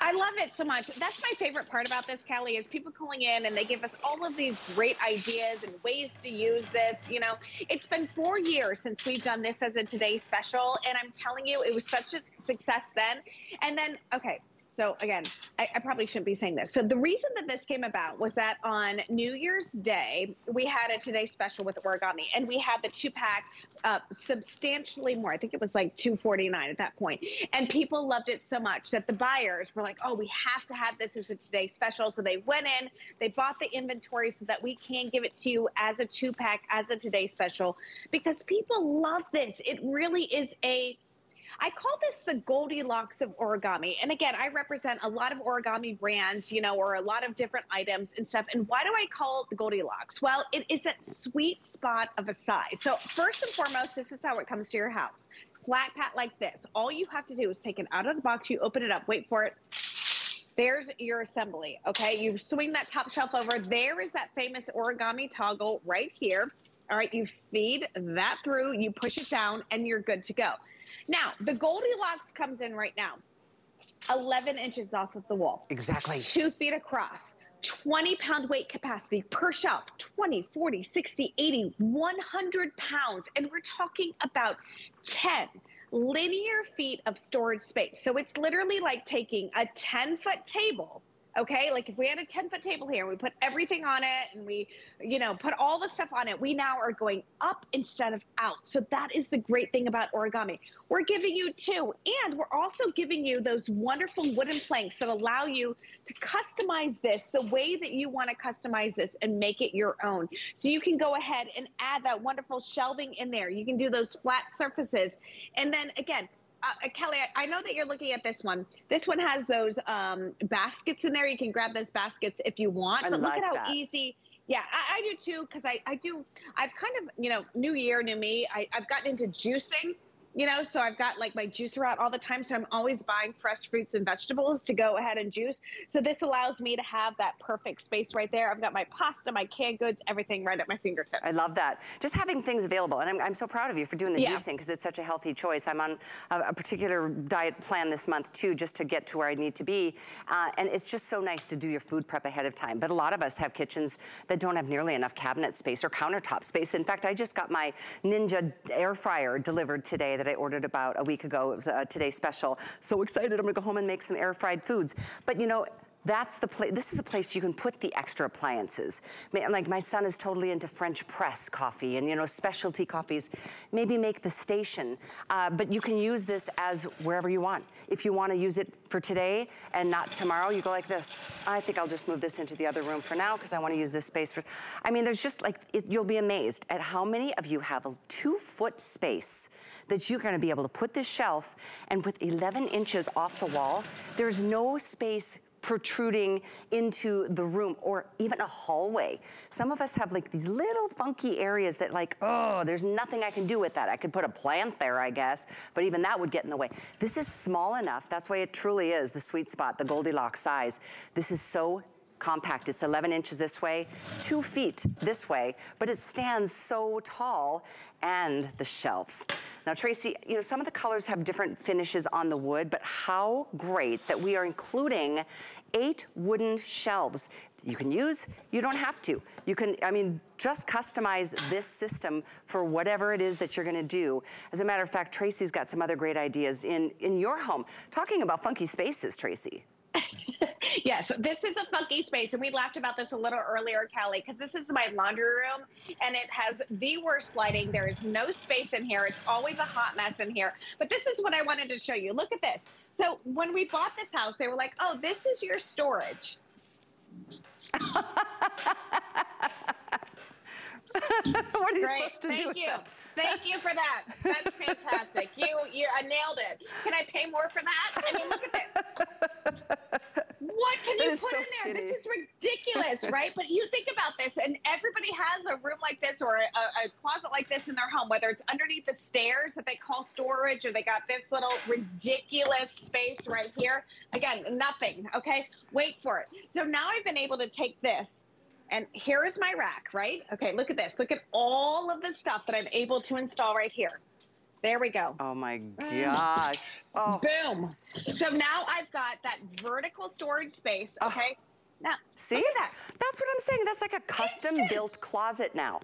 I love it so much. That's my favorite part about this, Callie, is people calling in and they give us all of these great ideas and ways to use this. You know, it's been four years since we've done this as a Today special. And I'm telling you, it was such a success then. And then, okay, so again, I, I, probably shouldn't be saying this. So the reason that this came about was that on New Year's Day, we had a Today special with origami, and we had the two pack uh, substantially more. I think it was like 249 at that point. And people loved it so much that the buyers were like, oh, we have to have this as a Today special. So they went in, they bought the inventory so that we can give it to you as a two pack, as a Today special, because people love this. It really is a I call this the Goldilocks of origami. And again, I represent a lot of origami brands, you know, or a lot of different items and stuff. And why do I call it the Goldilocks? Well, it is that sweet spot of a size. So first and foremost, this is how it comes to your house. Flat pat like this. All you have to do is take it out of the box, you open it up, wait for it. There's your assembly, okay? You swing that top shelf over. There is that famous origami toggle right here. All right, you feed that through, you push it down, and you're good to go. Now, the Goldilocks comes in right now. 11 inches off of the wall. Exactly. Two feet across. 20 pound weight capacity per shelf 20 40 60 80 100 pounds and we're talking about 10 linear feet of storage space so it's literally like taking a 10 foot table Okay, like if we had a 10 foot table here we put everything on it and we, you know, put all the stuff on it, we now are going up instead of out. So that is the great thing about origami. We're giving you two, and we're also giving you those wonderful wooden planks that allow you to customize this the way that you want to customize this and make it your own. So you can go ahead and add that wonderful shelving in there. You can do those flat surfaces. And then again, uh, Callie, I, I know that you're looking at this one. This one has those um, baskets in there. You can grab those baskets if you want. I but like look at that. how easy. Yeah, I, I do too, because I, I do, I've kind of, you know, new year, new me, I, I've gotten into juicing you know, so I've got like my juicer out all the time. So I'm always buying fresh fruits and vegetables to go ahead and juice. So this allows me to have that perfect space right there. I've got my pasta, my canned goods, everything right at my fingertips. I love that. Just having things available. And I'm, I'm so proud of you for doing the yeah. juicing because it's such a healthy choice. I'm on a, a, particular diet plan this month too, just to get to where I need to be. Uh, and it's just so nice to do your food prep ahead of time. But a lot of us have kitchens that don't have nearly enough cabinet space or countertop space. In fact, I just got my Ninja air fryer delivered today that I ordered about a week ago. It was a Today Special. So excited, I'm gonna go home and make some air fried foods. But you know, that's the place, this is the place you can put the extra appliances. Like my son is totally into French press coffee and you know, specialty coffees. Maybe make the station, uh, but you can use this as wherever you want. If you wanna use it for today and not tomorrow, you go like this. I think I'll just move this into the other room for now because I wanna use this space for, I mean, there's just like, it, you'll be amazed at how many of you have a two foot space that you're gonna be able to put this shelf and with 11 inches off the wall, there's no space protruding into the room or even a hallway. Some of us have like these little funky areas that like, oh, there's nothing I can do with that. I could put a plant there, I guess, but even that would get in the way. This is small enough. That's why it truly is the sweet spot, the Goldilocks size. This is so compact. It's 11 inches this way, two feet this way, but it stands so tall and the shelves. Now, Tracy, you know, some of the colors have different finishes on the wood, but how great that we are including eight wooden shelves you can use, you don't have to. You can, I mean, just customize this system for whatever it is that you're gonna do. As a matter of fact, Tracy's got some other great ideas in, in your home. Talking about funky spaces, Tracy. yes, this is a funky space. And we laughed about this a little earlier, Callie, because this is my laundry room and it has the worst lighting. There is no space in here. It's always a hot mess in here. But this is what I wanted to show you. Look at this. So when we bought this house, they were like, oh, this is your storage. what are you Great. supposed to Thank do? Thank you. Thank you for that. That's fantastic. You, you, I nailed it. Can I pay more for that? I mean, look at this. What can you put so in there? skinny. This is ridiculous, right? But you think about this, and everybody has a room like this or a, a, closet like this in their home, whether it's underneath the stairs that they call storage, or they got this little ridiculous space right here. Again, nothing. Okay, wait for it. So now I've been able to take this and here is my rack, right? Okay, look at this. Look at all of the stuff that I'm able to install right here. There we go. Oh my mm. gosh. Oh. Boom. So now I've got that vertical storage space, Oh. okay? Now, See? that. That's what I'm saying. That's like a custom built closet now.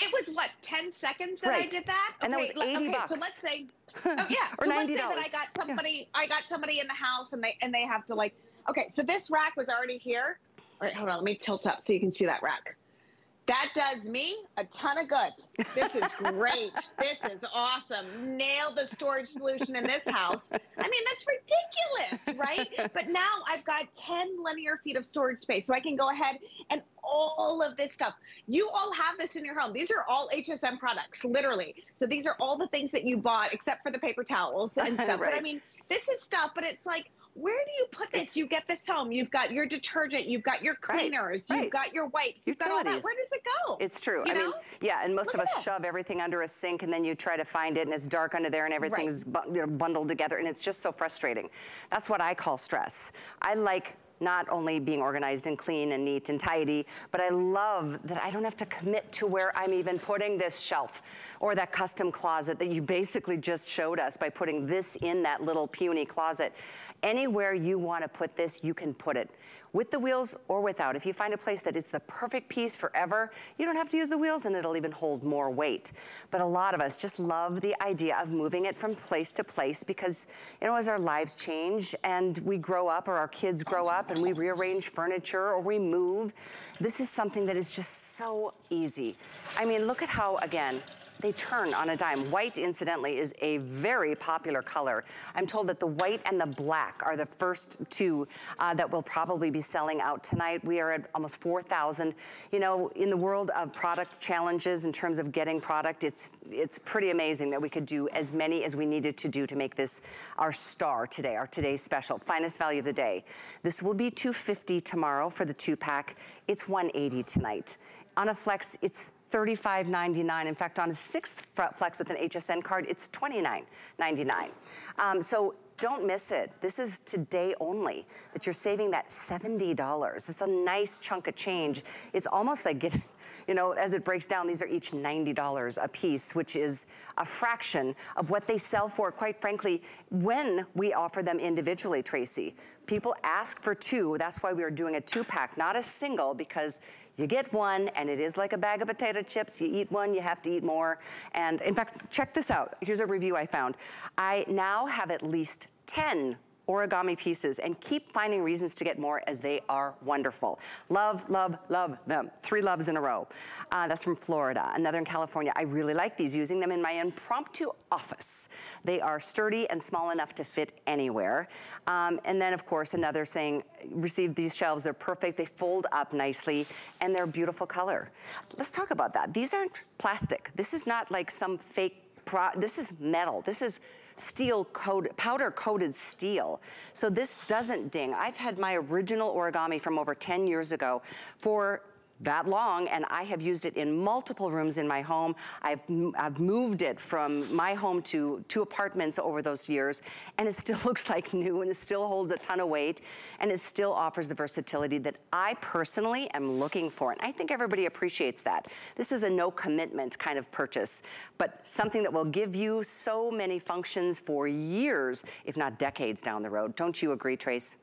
It was what, 10 seconds that I did that? And that was 80 okay, bucks. So let's say, oh yeah. Or so let's say that I got somebody, I got somebody in the house and they, and they have to like, okay, so this rack was already here. All right, hold on, let me tilt up so you can see that rack. That does me a ton of good. This is great. this is awesome. Nailed the storage solution in this house. I mean, that's ridiculous, right? But now I've got 10 linear feet of storage space. So I can go ahead and all of this stuff. You all have this in your home. These are all HSN products, literally. So these are all the things that you bought except for the paper towels and stuff. But I mean, this is stuff, but it's like, where do you put this? It's- you get this home. You've got your detergent. You've got your cleaners. right. You've got your wipes. You've got all that. Utilities. Where does it go? It's true. You I mean, yeah, and most Look of us that. shove everything under a sink and then you try to find it and it's dark under there and everything's bu- you know, bundled together and it's just so frustrating. That's what I call stress. I like not only being organized and clean and neat and tidy, but I love that I don't have to commit to where I'm even putting this shelf or that custom closet that you basically just showed us by putting this in that little puny closet. Anywhere you wanna put this, you can put it with the wheels or without. If you find a place that it's the perfect piece forever, you don't have to use the wheels and it'll even hold more weight. But a lot of us just love the idea of moving it from place to place because, you know, as our lives change and we grow up or our kids grow up and we rearrange furniture or we move, this is something that is just so easy. I mean, look at how, again, they turn on a dime. White, incidentally, is a very popular color. I'm told that the white and the black are the first two uh, that will probably be selling out tonight. We are at almost 4,000. You know, in the world of product challenges in terms of getting product, it's, it's pretty amazing that we could do as many as we needed to do to make this our star today, our today's special, finest value of the day. This will be 250 tomorrow for the two pack. It's 180 tonight. On a flex, it's $35.99. In fact, on a sixth flex with an HSN card, it's $29.99. Um, so don't miss it. This is today only that you're saving that $70. That's a nice chunk of change. It's almost like getting, you know, as it breaks down, these are each $90 a piece, which is a fraction of what they sell for, quite frankly, when we offer them individually, Tracy. People ask for two. That's why we are doing a two pack, not a single, because you get one, and it is like a bag of potato chips. You eat one, you have to eat more. And in fact, check this out. Here's a review I found. I now have at least 10 origami pieces and keep finding reasons to get more as they are wonderful. Love, love, love them. Three loves in a row. Uh, that's from Florida. Another in California. I really like these, using them in my impromptu office. They are sturdy and small enough to fit anywhere. Um, and then of course another saying, received these shelves, they're perfect, they fold up nicely, and they're beautiful color. Let's talk about that. These aren't plastic. This is not like some fake, this is metal. This is steel coat, powder coated steel. So this doesn't ding. I've had my original origami from over 10 years ago for that long and I have used it in multiple rooms in my home. I've, I've moved it from my home to two apartments over those years and it still looks like new and it still holds a ton of weight and it still offers the versatility that I personally am looking for. And I think everybody appreciates that. This is a no commitment kind of purchase, but something that will give you so many functions for years, if not decades down the road. Don't you agree, Trace?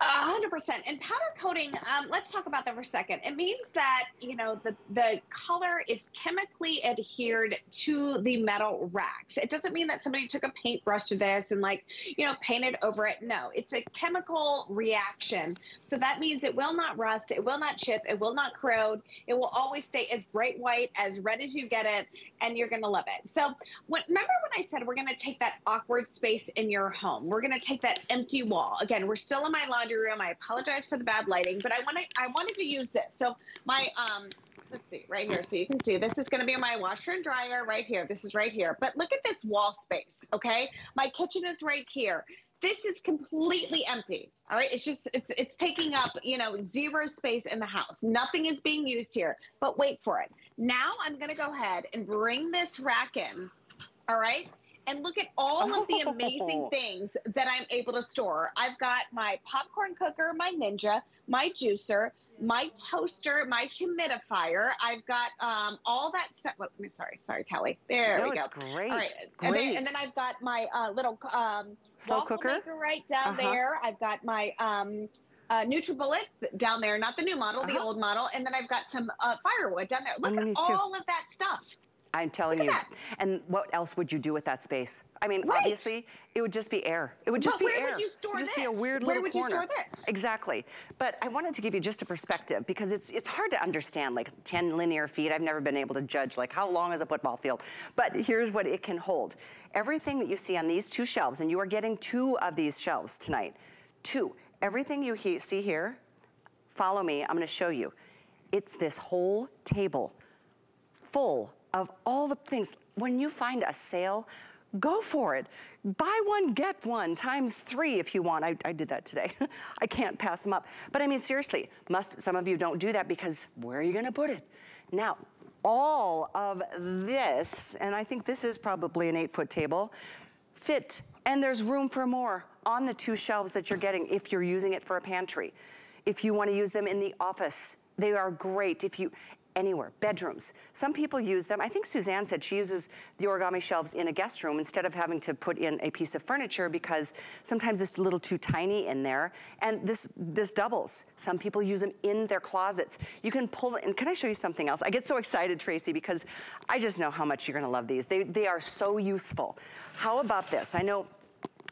Hundred percent. And powder coating, um, let's talk about that for a second. It means that, you know, the, the color is chemically adhered to the metal racks. It doesn't mean that somebody took a paintbrush to this and like, you know, painted over it. No, it's a chemical reaction. So that means it will not rust, it will not chip, it will not corrode. It will always stay as bright white, as red as you get it, and you're gonna love it. So when, remember when I said we're gonna take that awkward space in your home? We're gonna take that empty wall. Again, we're still in my laundry room. I apologize for the bad lighting, but I wanted I wanted to use this. So my um let's see right here so you can see this is going to be my washer and dryer right here this is right here but look at this wall space okay my kitchen is right here this is completely empty all right it's just it's it's taking up you know zero space in the house nothing is being used here but wait for it now i'm going to go ahead and bring this rack in all right and look at all of the amazing oh. things that I'm able to store. I've got my popcorn cooker, my Ninja, my juicer, my toaster, my humidifier. I've got um, all that stuff. Well, sorry, sorry, Callie. There no, we go. It's great. All right, great. And then, and then I've got my uh, little um, slow cooker right down uh -huh. there. I've got my um, uh, NutriBullet down there, not the new model, uh -huh. the uh-huh. old model, and then I've got some uh, firewood down there. Look at all too. of that stuff. I'm telling you. That. And what else would you do with that space? I mean, right. obviously, it would just be air. It would just but be where air. Would you store it would just this? be a weird where little would corner. You store this? Exactly. But I wanted to give you just a perspective because it's it's hard to understand like 10 linear feet. I've never been able to judge like how long is a football field. But here's what it can hold. Everything that you see on these two shelves, and you are getting two of these shelves tonight. Two. Everything you he see here, follow me, I'm gonna show you. It's this whole table full of all the things. When you find a sale, go for it. Buy one, get one, times three if you want. I, I did that today. I can't pass them up. But I mean, seriously, must some of you don't do that because where are you gonna put it? Now, all of this, and I think this is probably an eight foot table, fit, and there's room for more on the two shelves that you're getting if you're using it for a pantry. If you wanna use them in the office, they are great. If you, anywhere, bedrooms. Some people use them. I think Suzanne said she uses the origami shelves in a guest room instead of having to put in a piece of furniture because sometimes it's a little too tiny in there. And this, this doubles. Some people use them in their closets. You can pull, and can I show you something else? I get so excited, Tracy, because I just know how much you're gonna love these. They, they are so useful. How about this? I know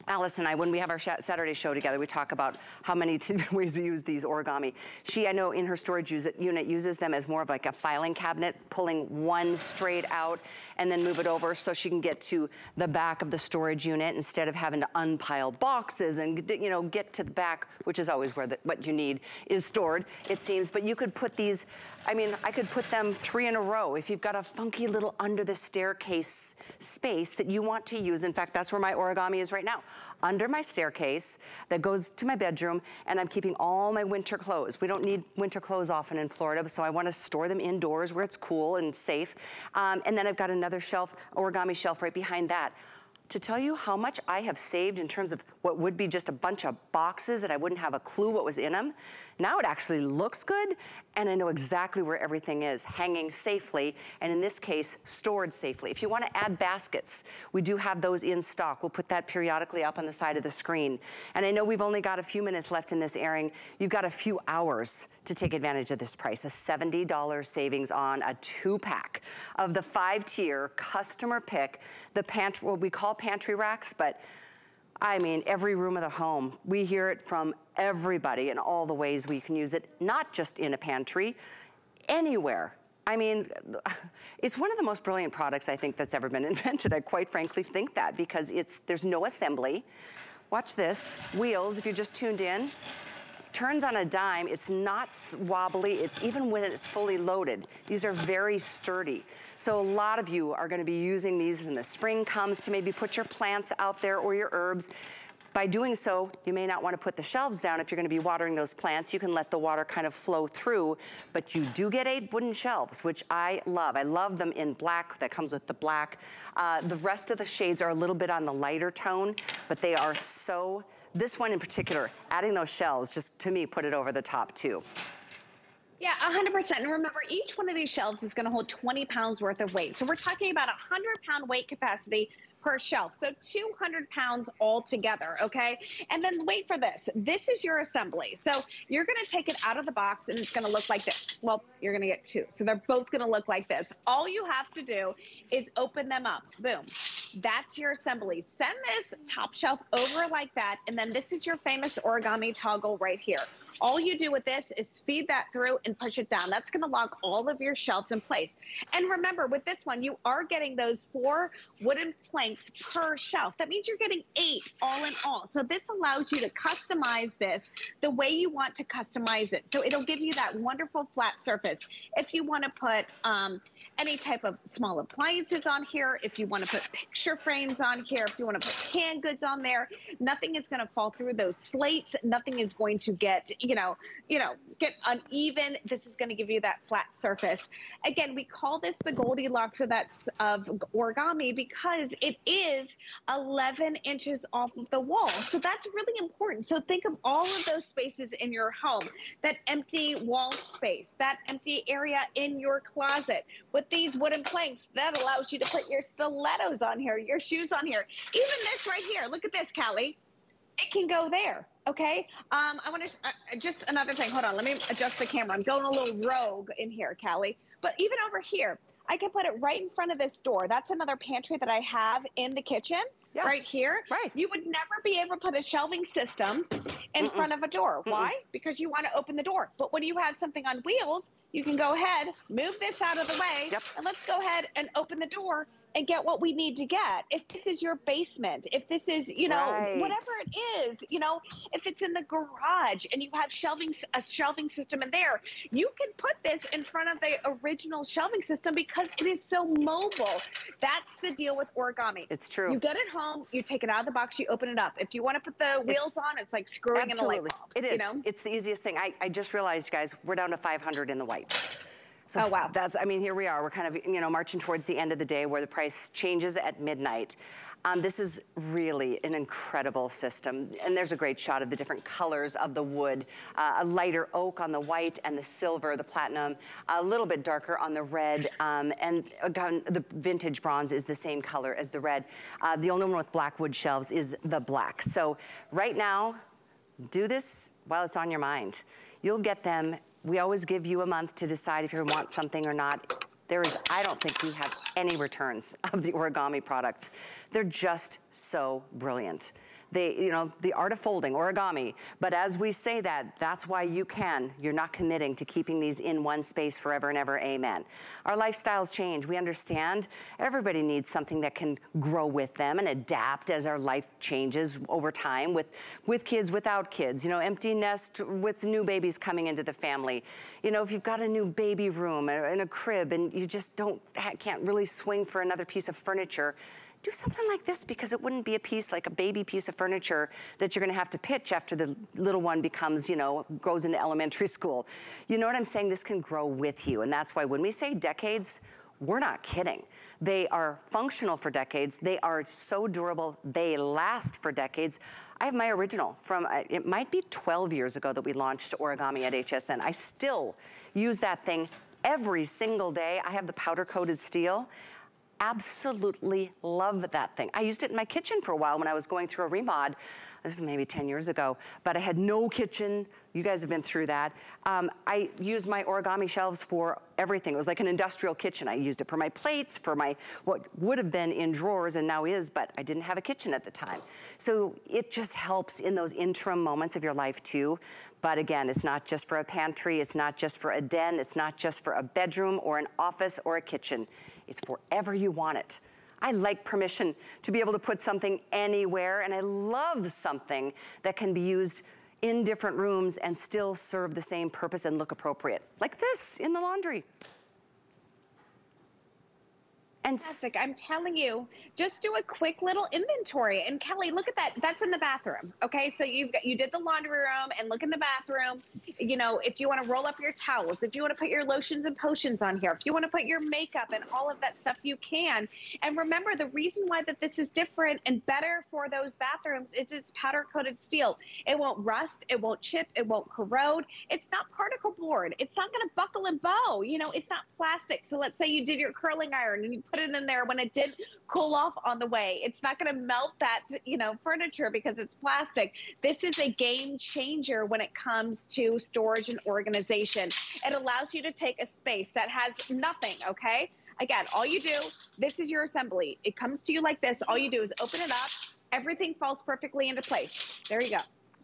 Alice and I, when we have our Saturday show together, we talk about how many ways we use these origami. She, I know in her storage unit, uses them as more of like a filing cabinet, pulling one straight out and then move it over so she can get to the back of the storage unit instead of having to unpile boxes and, you know, get to the back, which is always where the, what you need is stored, it seems. But you could put these, I mean, I could put them three in a row. If you've got a funky little under the staircase space that you want to use, in fact, that's where my origami is right now under my staircase that goes to my bedroom and I'm keeping all my winter clothes. We don't need winter clothes often in Florida, so I wanna store them indoors where it's cool and safe. Um, and then I've got another shelf, origami shelf right behind that to tell you how much I have saved in terms of what would be just a bunch of boxes that I wouldn't have a clue what was in them. Now it actually looks good and I know exactly where everything is, hanging safely, and in this case, stored safely. If you wanna add baskets, we do have those in stock. We'll put that periodically up on the side of the screen. And I know we've only got a few minutes left in this airing. You've got a few hours to take advantage of this price, a $70 savings on a two pack of the five tier customer pick, the pantry, what we call pantry racks, but I mean, every room of the home. We hear it from everybody in all the ways we can use it, not just in a pantry, anywhere. I mean, it's one of the most brilliant products I think that's ever been invented. I quite frankly think that because it's there's no assembly. Watch this, wheels, if you just tuned in, turns on a dime. It's not wobbly. It's even when it's fully loaded. These are very sturdy. So a lot of you are gonna be using these when the spring comes to maybe put your plants out there or your herbs. By doing so, you may not wanna put the shelves down if you're gonna be watering those plants. You can let the water kind of flow through, but you do get eight wooden shelves, which I love. I love them in black, that comes with the black. Uh, the rest of the shades are a little bit on the lighter tone, but they are so this one in particular, adding those shells just to me put it over the top too. Yeah, 100%. And remember, each one of these shelves is going to hold 20 pounds worth of weight. So we're talking about a 100 pound weight capacity per shelf. So 200 pounds altogether, okay? And then wait for this. This is your assembly. So you're gonna take it out of the box and it's gonna look like this. Well, you're gonna get two. So they're both gonna look like this. All you have to do is open them up. Boom. That's your assembly. Send this top shelf over like that. And then this is your famous origami toggle right here. All you do with this is feed that through and push it down. That's gonna lock all of your shelves in place. And remember, with this one, you are getting those four wooden planks per shelf. That means you're getting eight all in all. So this allows you to customize this the way you want to customize it. So it'll give you that wonderful flat surface. If you wanna put, um, any type of small appliances on here, if you want to put picture frames on here, if you want to put canned goods on there, nothing is going to fall through those slates. Nothing is going to get, you know, you know, get uneven. This is going to give you that flat surface. Again, we call this the Goldilocks of that's of origami because it is 11 inches off of the wall. So that's really important. So think of all of those spaces in your home, that empty wall space, that empty area in your closet with these wooden planks, that allows you to put your stilettos on here, your shoes on here. Even this right here, look at this, Callie. It can go there, okay? Um, I want to, uh, just another thing, hold on, let me adjust the camera. I'm going a little rogue in here, Callie. But even over here, I can put it right in front of this door. That's another pantry that I have in the kitchen. Yeah. right here. Right. You would never be able to put a shelving system in Mm-mm. front of a door. Mm-mm. Why? Because you want to open the door. But when you have something on wheels, you can go ahead, move this out of the way, yep. and let's go ahead and open the door and get what we need to get. If this is your basement, if this is, you know, right. whatever it is, you know, if it's in the garage and you have shelving a shelving system in there, you can put this in front of the original shelving system because it is so mobile. That's the deal with origami. It's true. You get it home, you take it out of the box, you open it up. If you want to put the wheels it's, on, it's like screwing absolutely. in a light bulb. It is. You know? It's the easiest thing. I, I just realized, guys, we're down to 500 in the white. So oh, wow. That's, I mean, here we are. We're kind of, you know, marching towards the end of the day where the price changes at midnight. Um, this is really an incredible system. And there's a great shot of the different colors of the wood. Uh, a lighter oak on the white and the silver, the platinum, a little bit darker on the red. Um, and again, the vintage bronze is the same color as the red. Uh, the only one with black wood shelves is the black. So right now, do this while it's on your mind. You'll get them. We always give you a month to decide if you want something or not there is, I don't think we have any returns of the origami products. They're just so brilliant they, you know, the art of folding, origami. But as we say that, that's why you can. You're not committing to keeping these in one space forever and ever, amen. Our lifestyles change, we understand. Everybody needs something that can grow with them and adapt as our life changes over time with, with kids, without kids. You know, empty nest with new babies coming into the family. You know, if you've got a new baby room and a crib and you just don't, can't really swing for another piece of furniture, do something like this because it wouldn't be a piece like a baby piece of furniture that you're gonna have to pitch after the little one becomes, you know, goes into elementary school. You know what I'm saying? This can grow with you. And that's why when we say decades, we're not kidding. They are functional for decades. They are so durable. They last for decades. I have my original from, uh, it might be 12 years ago that we launched origami at HSN. I still use that thing every single day. I have the powder coated steel absolutely love that thing. I used it in my kitchen for a while when I was going through a remod. This is maybe 10 years ago, but I had no kitchen. You guys have been through that. Um, I used my origami shelves for everything. It was like an industrial kitchen. I used it for my plates, for my, what would have been in drawers and now is, but I didn't have a kitchen at the time. So it just helps in those interim moments of your life too. But again, it's not just for a pantry, it's not just for a den, it's not just for a bedroom or an office or a kitchen. It's wherever you want it. I like permission to be able to put something anywhere, and I love something that can be used in different rooms and still serve the same purpose and look appropriate. Like this in the laundry. And Fantastic. I'm telling you, just do a quick little inventory. And Callie, look at that. That's in the bathroom. Okay. So you've got, you did the laundry room and look in the bathroom. You know, if you want to roll up your towels, if you want to put your lotions and potions on here, if you want to put your makeup and all of that stuff, you can. And remember, the reason why that this is different and better for those bathrooms is it's powder coated steel. It won't rust. It won't chip. It won't corrode. It's not particle board. It's not going to buckle and bow. You know, it's not plastic. So let's say you did your curling iron and you put it in there when it did cool off on the way. It's not going to melt that, you know, furniture because it's plastic. This is a game changer when it comes to storage and organization. It allows you to take a space that has nothing, okay? Again, all you do, this is your assembly. It comes to you like this. All you do is open it up. Everything falls perfectly into place. There you go.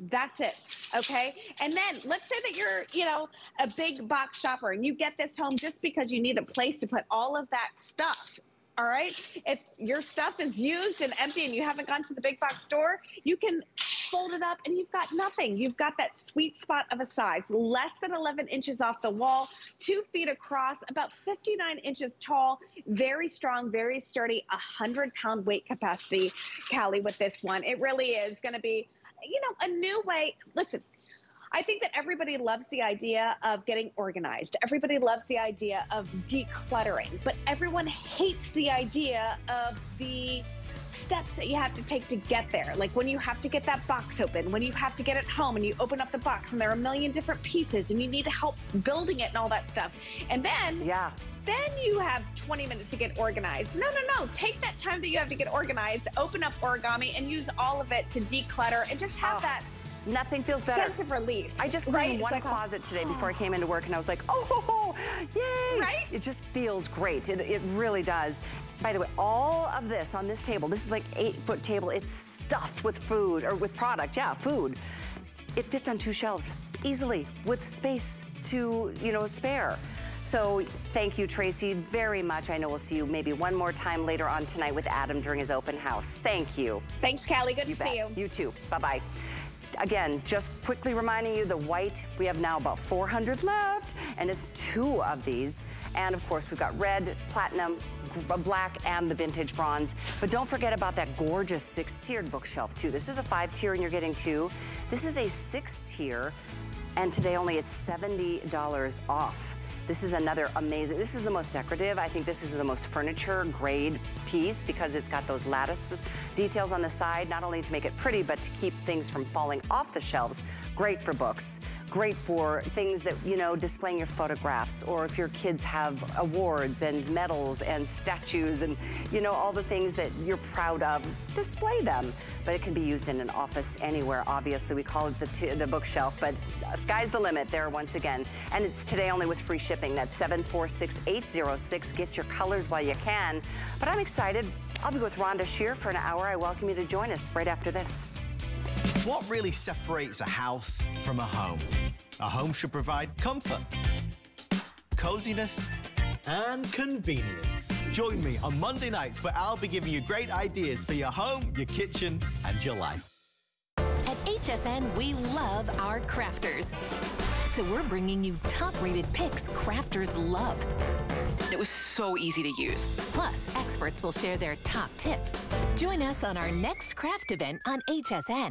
That's it. Okay. And then let's say that you're, you know, a big box shopper and you get this home just because you need a place to put all of that stuff all right. If your stuff is used and empty and you haven't gone to the big box store, you can fold it up and you've got nothing. You've got that sweet spot of a size, less than 11 inches off the wall, two feet across, about 59 inches tall, very strong, very sturdy, 100 pound weight capacity, Callie, with this one. It really is going to be, you know, a new way. Listen, I think that everybody loves the idea of getting organized. Everybody loves the idea of decluttering, but everyone hates the idea of the steps that you have to take to get there. Like when you have to get that box open, when you have to get it home and you open up the box and there are a million different pieces and you need to help building it and all that stuff. And then yeah. Then you have 20 minutes to get organized. No, no, no. Take that time that you have to get organized, open up origami and use all of it to declutter and just have oh. that Nothing feels better. Sense of relief. I just cleaned right? one like closet today before I came into work and I was like, oh, yay. Right? It just feels great. It, it really does. By the way, all of this on this table, this is like eight foot table. It's stuffed with food or with product. Yeah, food. It fits on two shelves easily with space to, you know, spare. So thank you, Tracy, very much. I know we'll see you maybe one more time later on tonight with Adam during his open house. Thank you. Thanks, Callie. Good you to bet. see you. You too. Bye-bye. Again, just quickly reminding you, the white, we have now about 400 left, and it's two of these. And of course, we've got red, platinum, uh, black, and the vintage bronze. But don't forget about that gorgeous six-tiered bookshelf too. This is a five-tier and you're getting two. This is a six-tier, and today only it's $70 off. This is another amazing, this is the most decorative. I think this is the most furniture grade piece because it's got those lattice details on the side, not only to make it pretty, but to keep things from falling off the shelves. Great for books, great for things that, you know, displaying your photographs, or if your kids have awards and medals and statues and, you know, all the things that you're proud of, display them. But it can be used in an office anywhere, obviously. We call it the, the bookshelf, but sky's the limit there once again. And it's today only with free shipping. That's 746806. Get your colors while you can. But I'm excited. I'll be with Rhonda Shear for an hour. I welcome you to join us right after this. What really separates a house from a home? A home should provide comfort, coziness, and convenience. Join me on Monday nights where I'll be giving you great ideas for your home, your kitchen, and your life. At HSN, we love our crafters. So we're bringing you top-rated picks crafters love. It was so easy to use. Plus, experts will share their top tips. Join us on our next craft event on HSN.